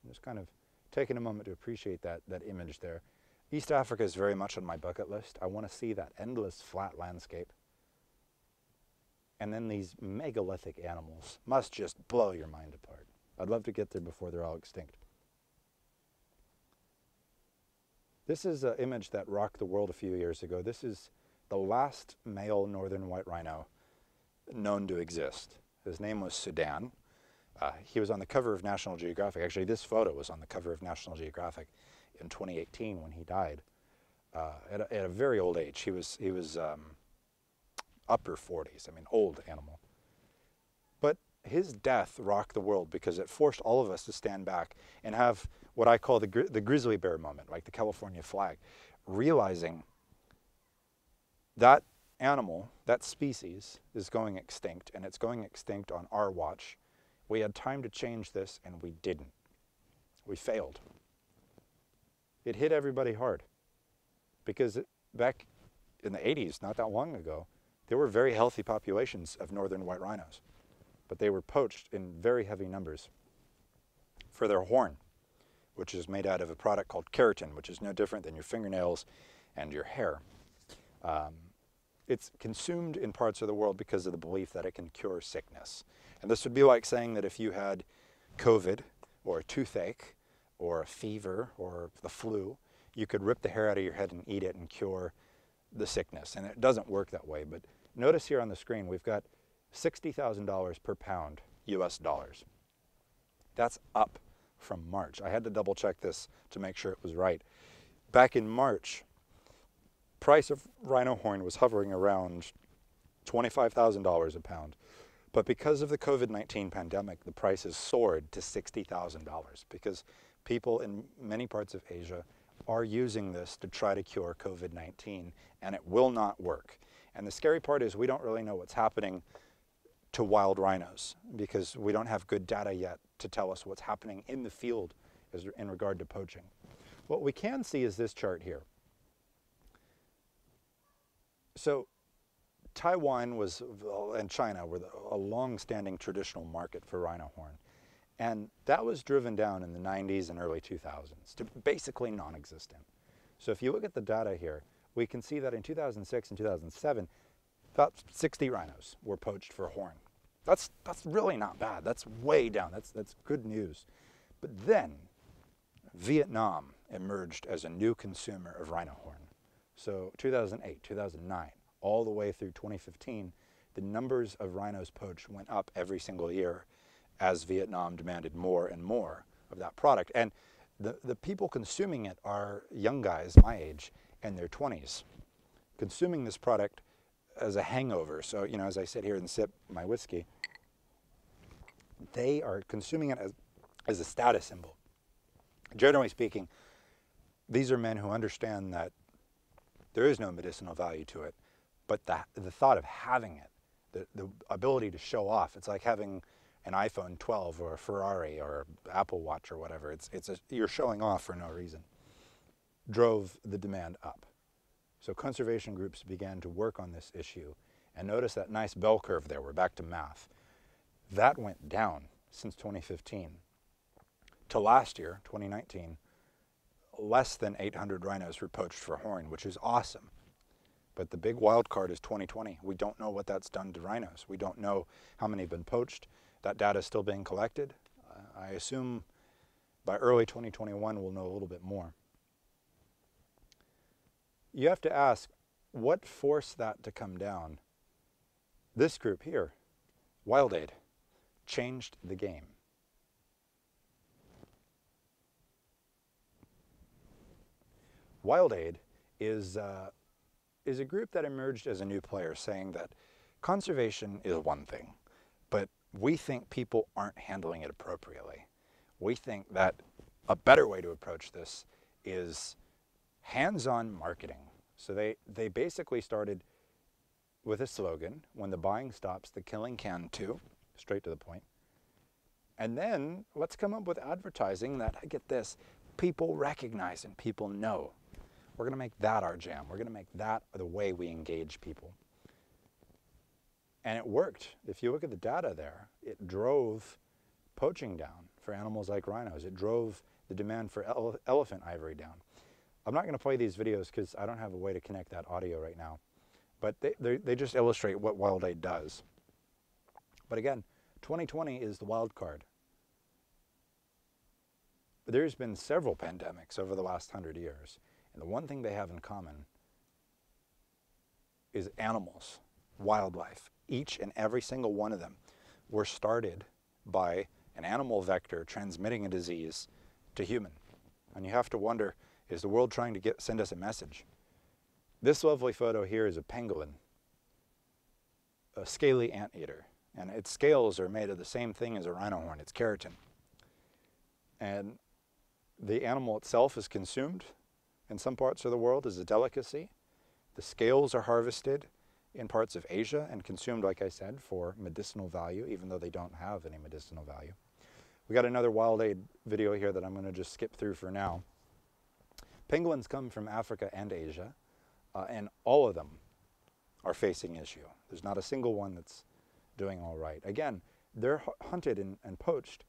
I'm just kind of taking a moment to appreciate that, that image there. East Africa is very much on my bucket list. I want to see that endless flat landscape. And then these megalithic animals must just blow your mind apart. I'd love to get there before they're all extinct. This is an image that rocked the world a few years ago. This is the last male northern white rhino known to exist. His name was Sudan. Uh, he was on the cover of National Geographic. Actually, this photo was on the cover of National Geographic in 2018 when he died uh, at, a, at, a, very old age. He was, he was um, upper 40s, I mean, old animal. But his death rocked the world because it forced all of us to stand back and have what I call the, gri the grizzly bear moment, like the California flag, realizing that animal, that species, is going extinct, and it's going extinct on our watch. We had time to change this, and we didn't. We failed. It hit everybody hard because back in the 80s, not that long ago, there were very healthy populations of northern white rhinos, but they were poached in very heavy numbers for their horn which is made out of a product called keratin, which is no different than your fingernails and your hair. Um, it's consumed in parts of the world because of the belief that it can cure sickness. And this would be like saying that if you had COVID or a toothache or a fever or the flu, you could rip the hair out of your head and eat it and cure the sickness. And it doesn't work that way. But notice here on the screen, we've got $60,000 per pound US dollars. That's up from March. I had to double check this to make sure it was right. Back in March, price of rhino horn was hovering around $25,000 a pound. But because of the COVID-19 pandemic, the price has soared to $60,000 because people in many parts of Asia are using this to try to cure COVID-19 and it will not work. And the scary part is we don't really know what's happening to wild rhinos because we don't have good data yet to tell us what's happening in the field as, in regard to poaching. What we can see is this chart here. So Taiwan was, and China were a long-standing traditional market for rhino horn. And that was driven down in the 90s and early 2000s to basically non-existent. So if you look at the data here, we can see that in 2006 and 2007, about 60 rhinos were poached for horn. That's, that's really not bad. That's way down. That's, that's good news. But then Vietnam emerged as a new consumer of rhino horn. So 2008, 2009, all the way through 2015, the numbers of rhinos poached went up every single year as Vietnam demanded more and more of that product. And the, the people consuming it are young guys my age in their 20s, consuming this product as a hangover. So, you know, as I sit here and sip my whiskey, they are consuming it as, as a status symbol. Generally speaking, these are men who understand that there is no medicinal value to it, but the, the thought of having it, the, the ability to show off, it's like having an iPhone 12 or a Ferrari or Apple Watch or whatever. It's, it's a, you're showing off for no reason. Drove the demand up. So conservation groups began to work on this issue and notice that nice bell curve there. We're back to math. That went down since 2015 to last year, 2019. Less than 800 rhinos were poached for horn, which is awesome. But the big wild card is 2020. We don't know what that's done to rhinos. We don't know how many have been poached. That data is still being collected. Uh, I assume by early 2021 we'll know a little bit more. You have to ask, what forced that to come down? This group here, Wild Aid, changed the game. Wild Aid is, uh, is a group that emerged as a new player saying that conservation is one thing, but we think people aren't handling it appropriately. We think that a better way to approach this is hands-on marketing. So they, they basically started with a slogan, when the buying stops, the killing can too, straight to the point. And then let's come up with advertising that, I get this, people recognize and people know. We're going to make that our jam. We're going to make that the way we engage people. And it worked. If you look at the data there, it drove poaching down for animals like rhinos. It drove the demand for ele elephant ivory down. I'm not going to play these videos because I don't have a way to connect that audio right now. But they, they, just illustrate what Wild Aid does. But again, 2020 is the wild card. There's been several pandemics over the last hundred years. And the one thing they have in common is animals, wildlife. Each and every single one of them were started by an animal vector transmitting a disease to human. And you have to wonder, is the world trying to get, send us a message? This lovely photo here is a pangolin, a scaly anteater. And its scales are made of the same thing as a rhino horn, it's keratin. And the animal itself is consumed in some parts of the world as a delicacy. The scales are harvested in parts of Asia and consumed, like I said, for medicinal value, even though they don't have any medicinal value. We got another Wild Aid video here that I'm going to just skip through for now. Pangolins come from Africa and Asia, uh, and all of them are facing issue. There's not a single one that's doing all right. Again, they're hunted and, and poached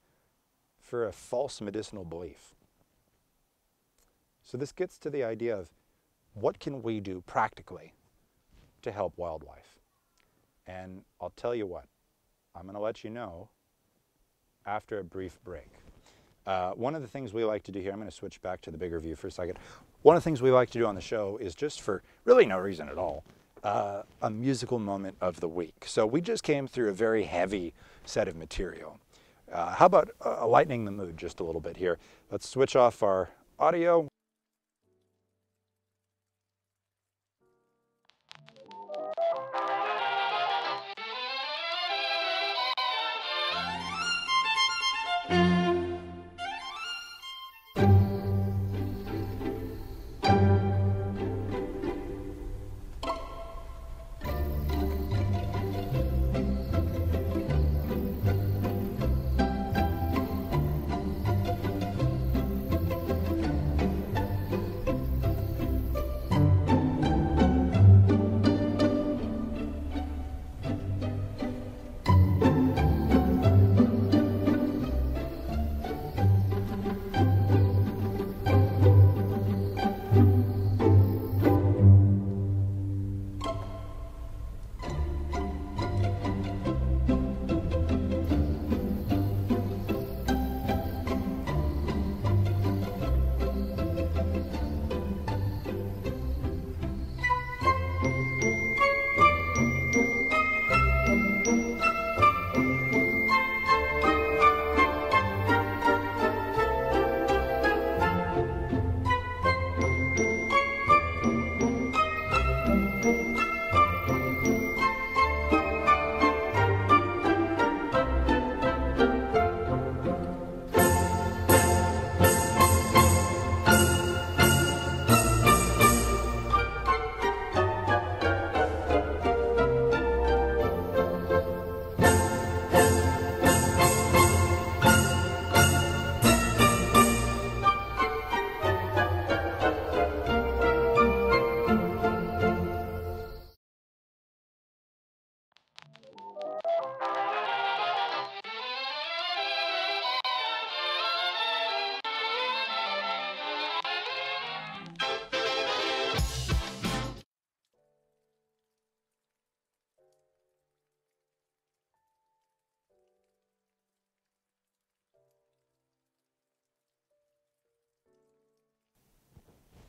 for a false medicinal belief. So this gets to the idea of what can we do practically to help wildlife? And I'll tell you what, I'm going to let you know after a brief break. Uh, one of the things we like to do here, I'm going to switch back to the bigger view for a second. One of the things we like to do on the show is just for really no reason at all, uh, a musical moment of the week. So we just came through a very heavy set of material. Uh, how about uh, lightening the mood just a little bit here? Let's switch off our audio.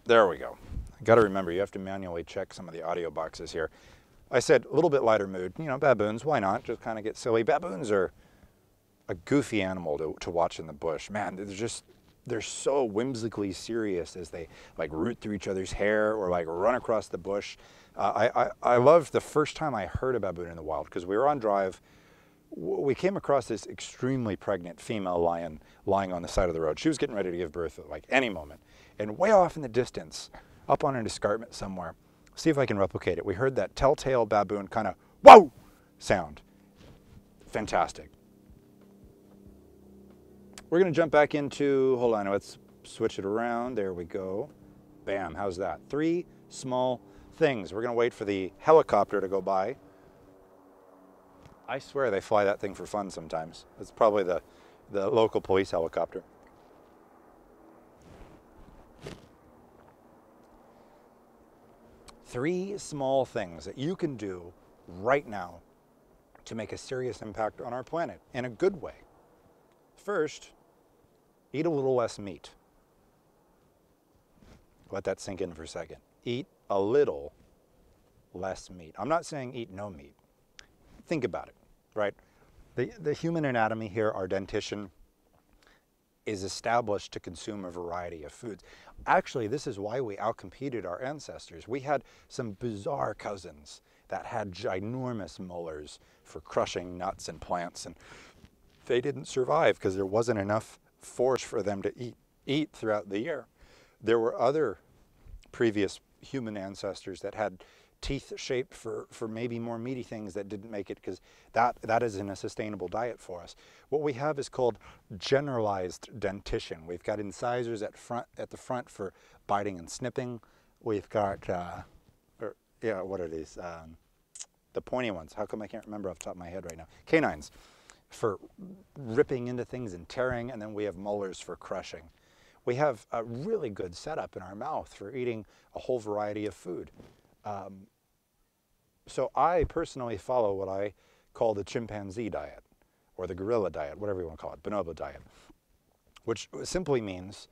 There we go. Got to remember, you have to manually check some of the audio boxes here. I said a little bit lighter mood. You know, baboons, why not? Just kind of get silly. Baboons are a goofy animal to, to watch in the bush. Man, they're just, they're so whimsically serious as they like root through each other's hair or like run across the bush. Uh, I, I, I loved the first time I heard a baboon in the wild because we were on drive. We came across this extremely pregnant female lion lying on the side of the road. She was getting ready to give birth at like any moment. And way off in the distance, up on an escarpment somewhere, see if I can replicate it. We heard that telltale baboon kind of whoa sound. Fantastic. We're going to jump back into, hold on, let's switch it around. There we go. Bam, how's that? Three small things. We're going to wait for the helicopter to go by. I swear they fly that thing for fun sometimes. It's probably the, the local police helicopter. Three small things that you can do right now to make a serious impact on our planet in a good way. First, eat a little less meat. Let that sink in for a second. Eat a little less meat. I'm not saying eat no meat. Think about it, right? The, the human anatomy here, our dentition, is established to consume a variety of foods. Actually, this is why we outcompeted our ancestors. We had some bizarre cousins that had ginormous molars for crushing nuts and plants, and they didn't survive because there wasn't enough force for them to eat, eat throughout the year. There were other previous human ancestors that had teeth shaped for, for maybe more meaty things that didn't make it because that, that isn't a sustainable diet for us. What we have is called generalized dentition. We've got incisors at, front, at the front for biting and snipping. We've got, uh, or, yeah, what are these? Um, the pointy ones. How come I can't remember off the top of my head right now? Canines for ripping into things and tearing, and then we have molars for crushing. We have a really good setup in our mouth for eating a whole variety of food. Um, so I personally follow what I call the chimpanzee diet or the gorilla diet, whatever you want to call it, bonobo diet, which simply means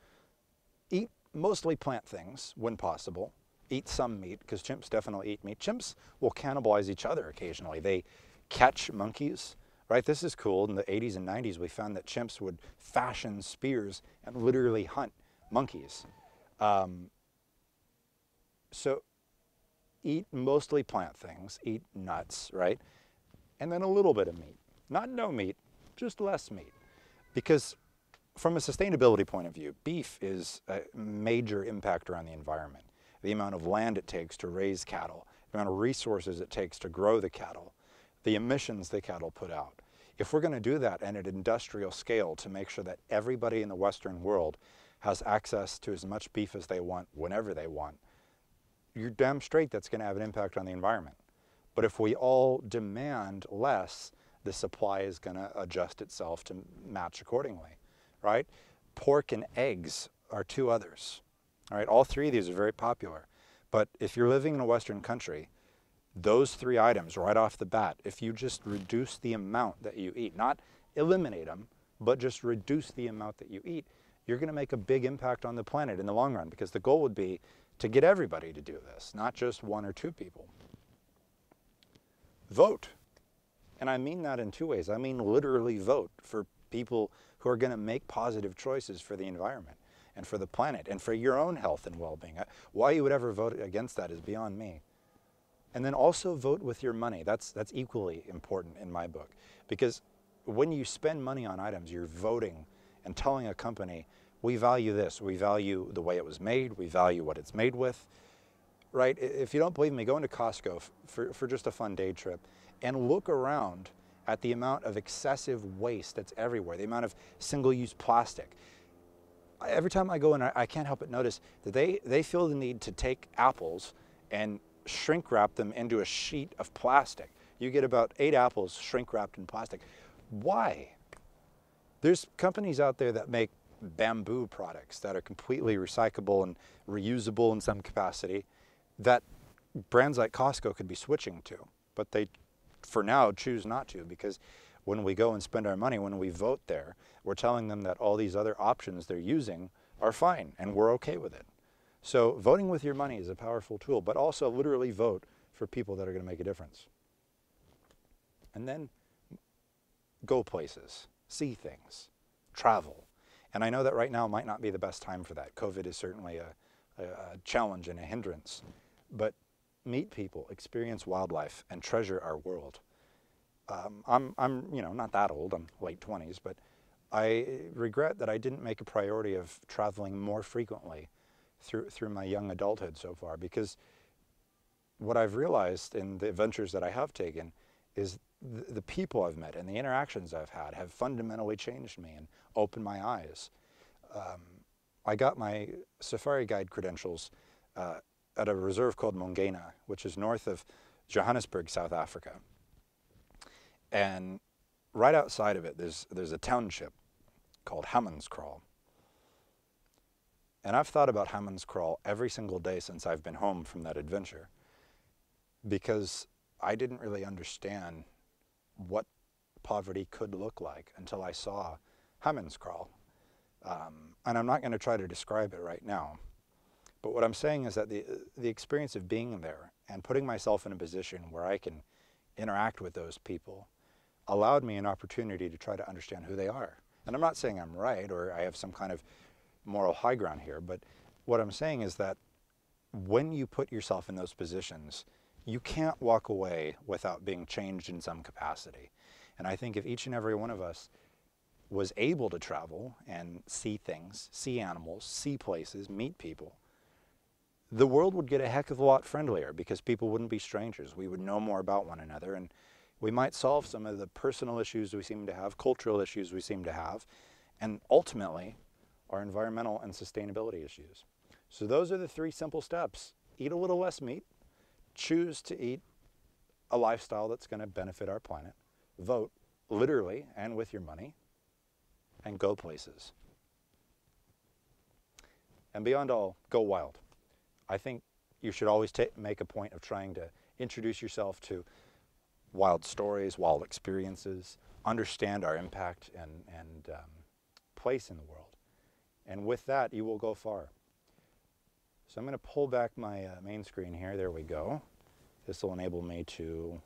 eat mostly plant things when possible, eat some meat, because chimps definitely eat meat. Chimps will cannibalize each other occasionally. They catch monkeys, right? This is cool. In the 80s and 90s, we found that chimps would fashion spears and literally hunt monkeys. Um, so eat mostly plant things, eat nuts, right? And then a little bit of meat. Not no meat, just less meat. Because from a sustainability point of view, beef is a major impactor on the environment. The amount of land it takes to raise cattle, the amount of resources it takes to grow the cattle, the emissions the cattle put out. If we're going to do that at an industrial scale to make sure that everybody in the Western world has access to as much beef as they want whenever they want, you're damn straight that's going to have an impact on the environment. But if we all demand less, the supply is going to adjust itself to match accordingly, right? Pork and eggs are two others, all right? All three of these are very popular. But if you're living in a Western country, those three items right off the bat, if you just reduce the amount that you eat, not eliminate them, but just reduce the amount that you eat, you're going to make a big impact on the planet in the long run because the goal would be to get everybody to do this, not just one or two people. Vote. And I mean that in two ways. I mean literally vote for people who are going to make positive choices for the environment and for the planet and for your own health and well-being. Why you would ever vote against that is beyond me. And then also vote with your money. That's, that's equally important in my book because when you spend money on items, you're voting and telling a company, we value this, we value the way it was made, we value what it's made with, right? If you don't believe me, go into Costco for, for just a fun day trip and look around at the amount of excessive waste that's everywhere, the amount of single-use plastic. Every time I go in, I, can't help but notice that they, they feel the need to take apples and shrink wrap them into a sheet of plastic. You get about eight apples shrink wrapped in plastic. Why? There's companies out there that make bamboo products that are completely recyclable and reusable in some capacity that brands like Costco could be switching to, but they, for now, choose not to because when we go and spend our money, when we vote there, we're telling them that all these other options they're using are fine and we're okay with it. So voting with your money is a powerful tool, but also literally vote for people that are going to make a difference. And then go places, see things, travel. And I know that right now might not be the best time for that. COVID is certainly a, a, a challenge and a hindrance. But meet people, experience wildlife, and treasure our world. Um, I'm, I'm, you know, not that old. I'm late 20s, but I regret that I didn't make a priority of traveling more frequently through through my young adulthood so far. Because what I've realized in the adventures that I have taken is the, the people I've met and the interactions I've had have fundamentally changed me and opened my eyes. Um, I got my safari guide credentials uh, at a reserve called Mongena, which is north of Johannesburg, South Africa. And right outside of it, there's, there's a township called Hammanskraal. And I've thought about Hammanskraal every single day since I've been home from that adventure because I didn't really understand what poverty could look like until I saw Hammanskraal. Um, and I'm not going to try to describe it right now. But what I'm saying is that the, the experience of being there and putting myself in a position where I can interact with those people allowed me an opportunity to try to understand who they are. And I'm not saying I'm right or I have some kind of moral high ground here, but what I'm saying is that when you put yourself in those positions, you can't walk away without being changed in some capacity. And I think if each and every one of us was able to travel and see things, see animals, see places, meet people, the world would get a heck of a lot friendlier because people wouldn't be strangers. We would know more about one another and we might solve some of the personal issues we seem to have, cultural issues we seem to have, and ultimately our environmental and sustainability issues. So those are the three simple steps. Eat a little less meat, choose to eat a lifestyle that's going to benefit our planet, vote literally and with your money, and go places. And beyond all, go wild. I think you should always make a point of trying to introduce yourself to wild stories, wild experiences, understand our impact and, and um, place in the world. And with that, you will go far. So I'm going to pull back my uh, main screen here. There we go. This will enable me to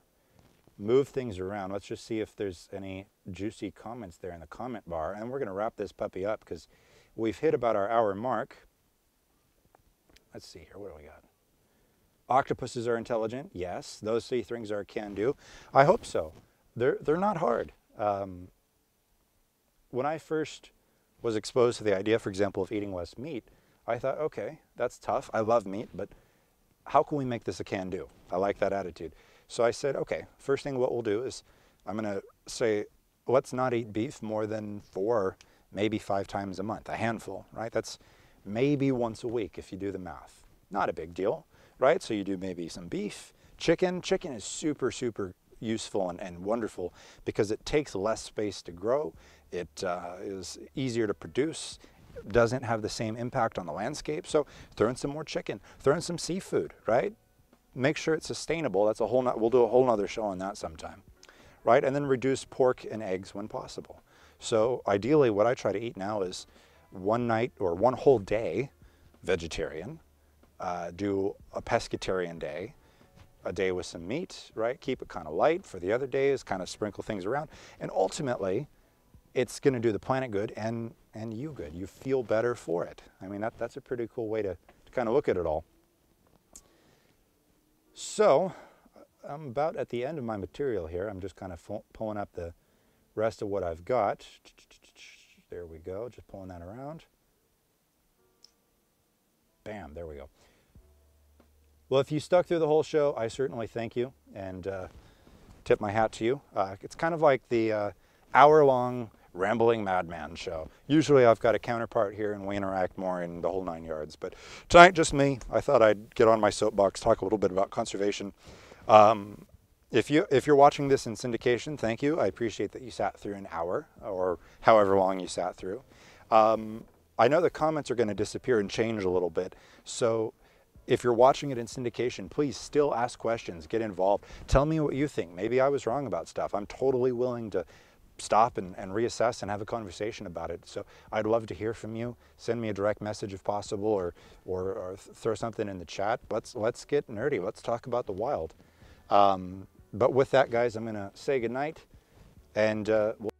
move things around. Let's just see if there's any juicy comments there in the comment bar. And we're going to wrap this puppy up because we've hit about our hour mark. Let's see here. What do we got? Octopuses are intelligent. Yes. Those sea things are can do. I hope so. They're, they're not hard. Um, when I first was exposed to the idea, for example, of eating less meat, I thought, okay, that's tough. I love meat, but how can we make this a can do? I like that attitude. So I said, okay, first thing what we'll do is I'm going to say, let's not eat beef more than four, maybe five times a month, a handful, right? That's maybe once a week if you do the math. Not a big deal, right? So you do maybe some beef, chicken. Chicken is super, super useful and, and wonderful because it takes less space to grow. It uh, is easier to produce, doesn't have the same impact on the landscape. So throw in some more chicken, throw in some seafood, right? Make sure it's sustainable. That's a whole, we'll do a whole nother show on that sometime, right? And then reduce pork and eggs when possible. So ideally what I try to eat now is one night or one whole day vegetarian, uh, do a pescatarian day, a day with some meat, right? Keep it kind of light for the other days, kind of sprinkle things around. And ultimately, it's going to do the planet good and, and you good. You feel better for it. I mean, that, that's a pretty cool way to, to kind of look at it all. So, I'm about at the end of my material here. I'm just kind of pulling up the rest of what I've got. There we go, just pulling that around. Bam, there we go. Well, if you stuck through the whole show, I certainly thank you and uh, tip my hat to you. Uh, it's kind of like the uh, hour-long rambling madman show. Usually I've got a counterpart here and we interact more in the whole nine yards. But tonight, just me. I thought I'd get on my soapbox, talk a little bit about conservation. Um, if, you, if you're watching this in syndication, thank you. I appreciate that you sat through an hour or however long you sat through. Um, I know the comments are going to disappear and change a little bit. So if you're watching it in syndication, please still ask questions, get involved. Tell me what you think. Maybe I was wrong about stuff. I'm totally willing to stop and, and reassess and have a conversation about it. So I'd love to hear from you. Send me a direct message if possible, or or, or throw something in the chat. Let's let's get nerdy. Let's talk about the wild. Um, but with that, guys, I'm gonna say goodnight, and uh, we'll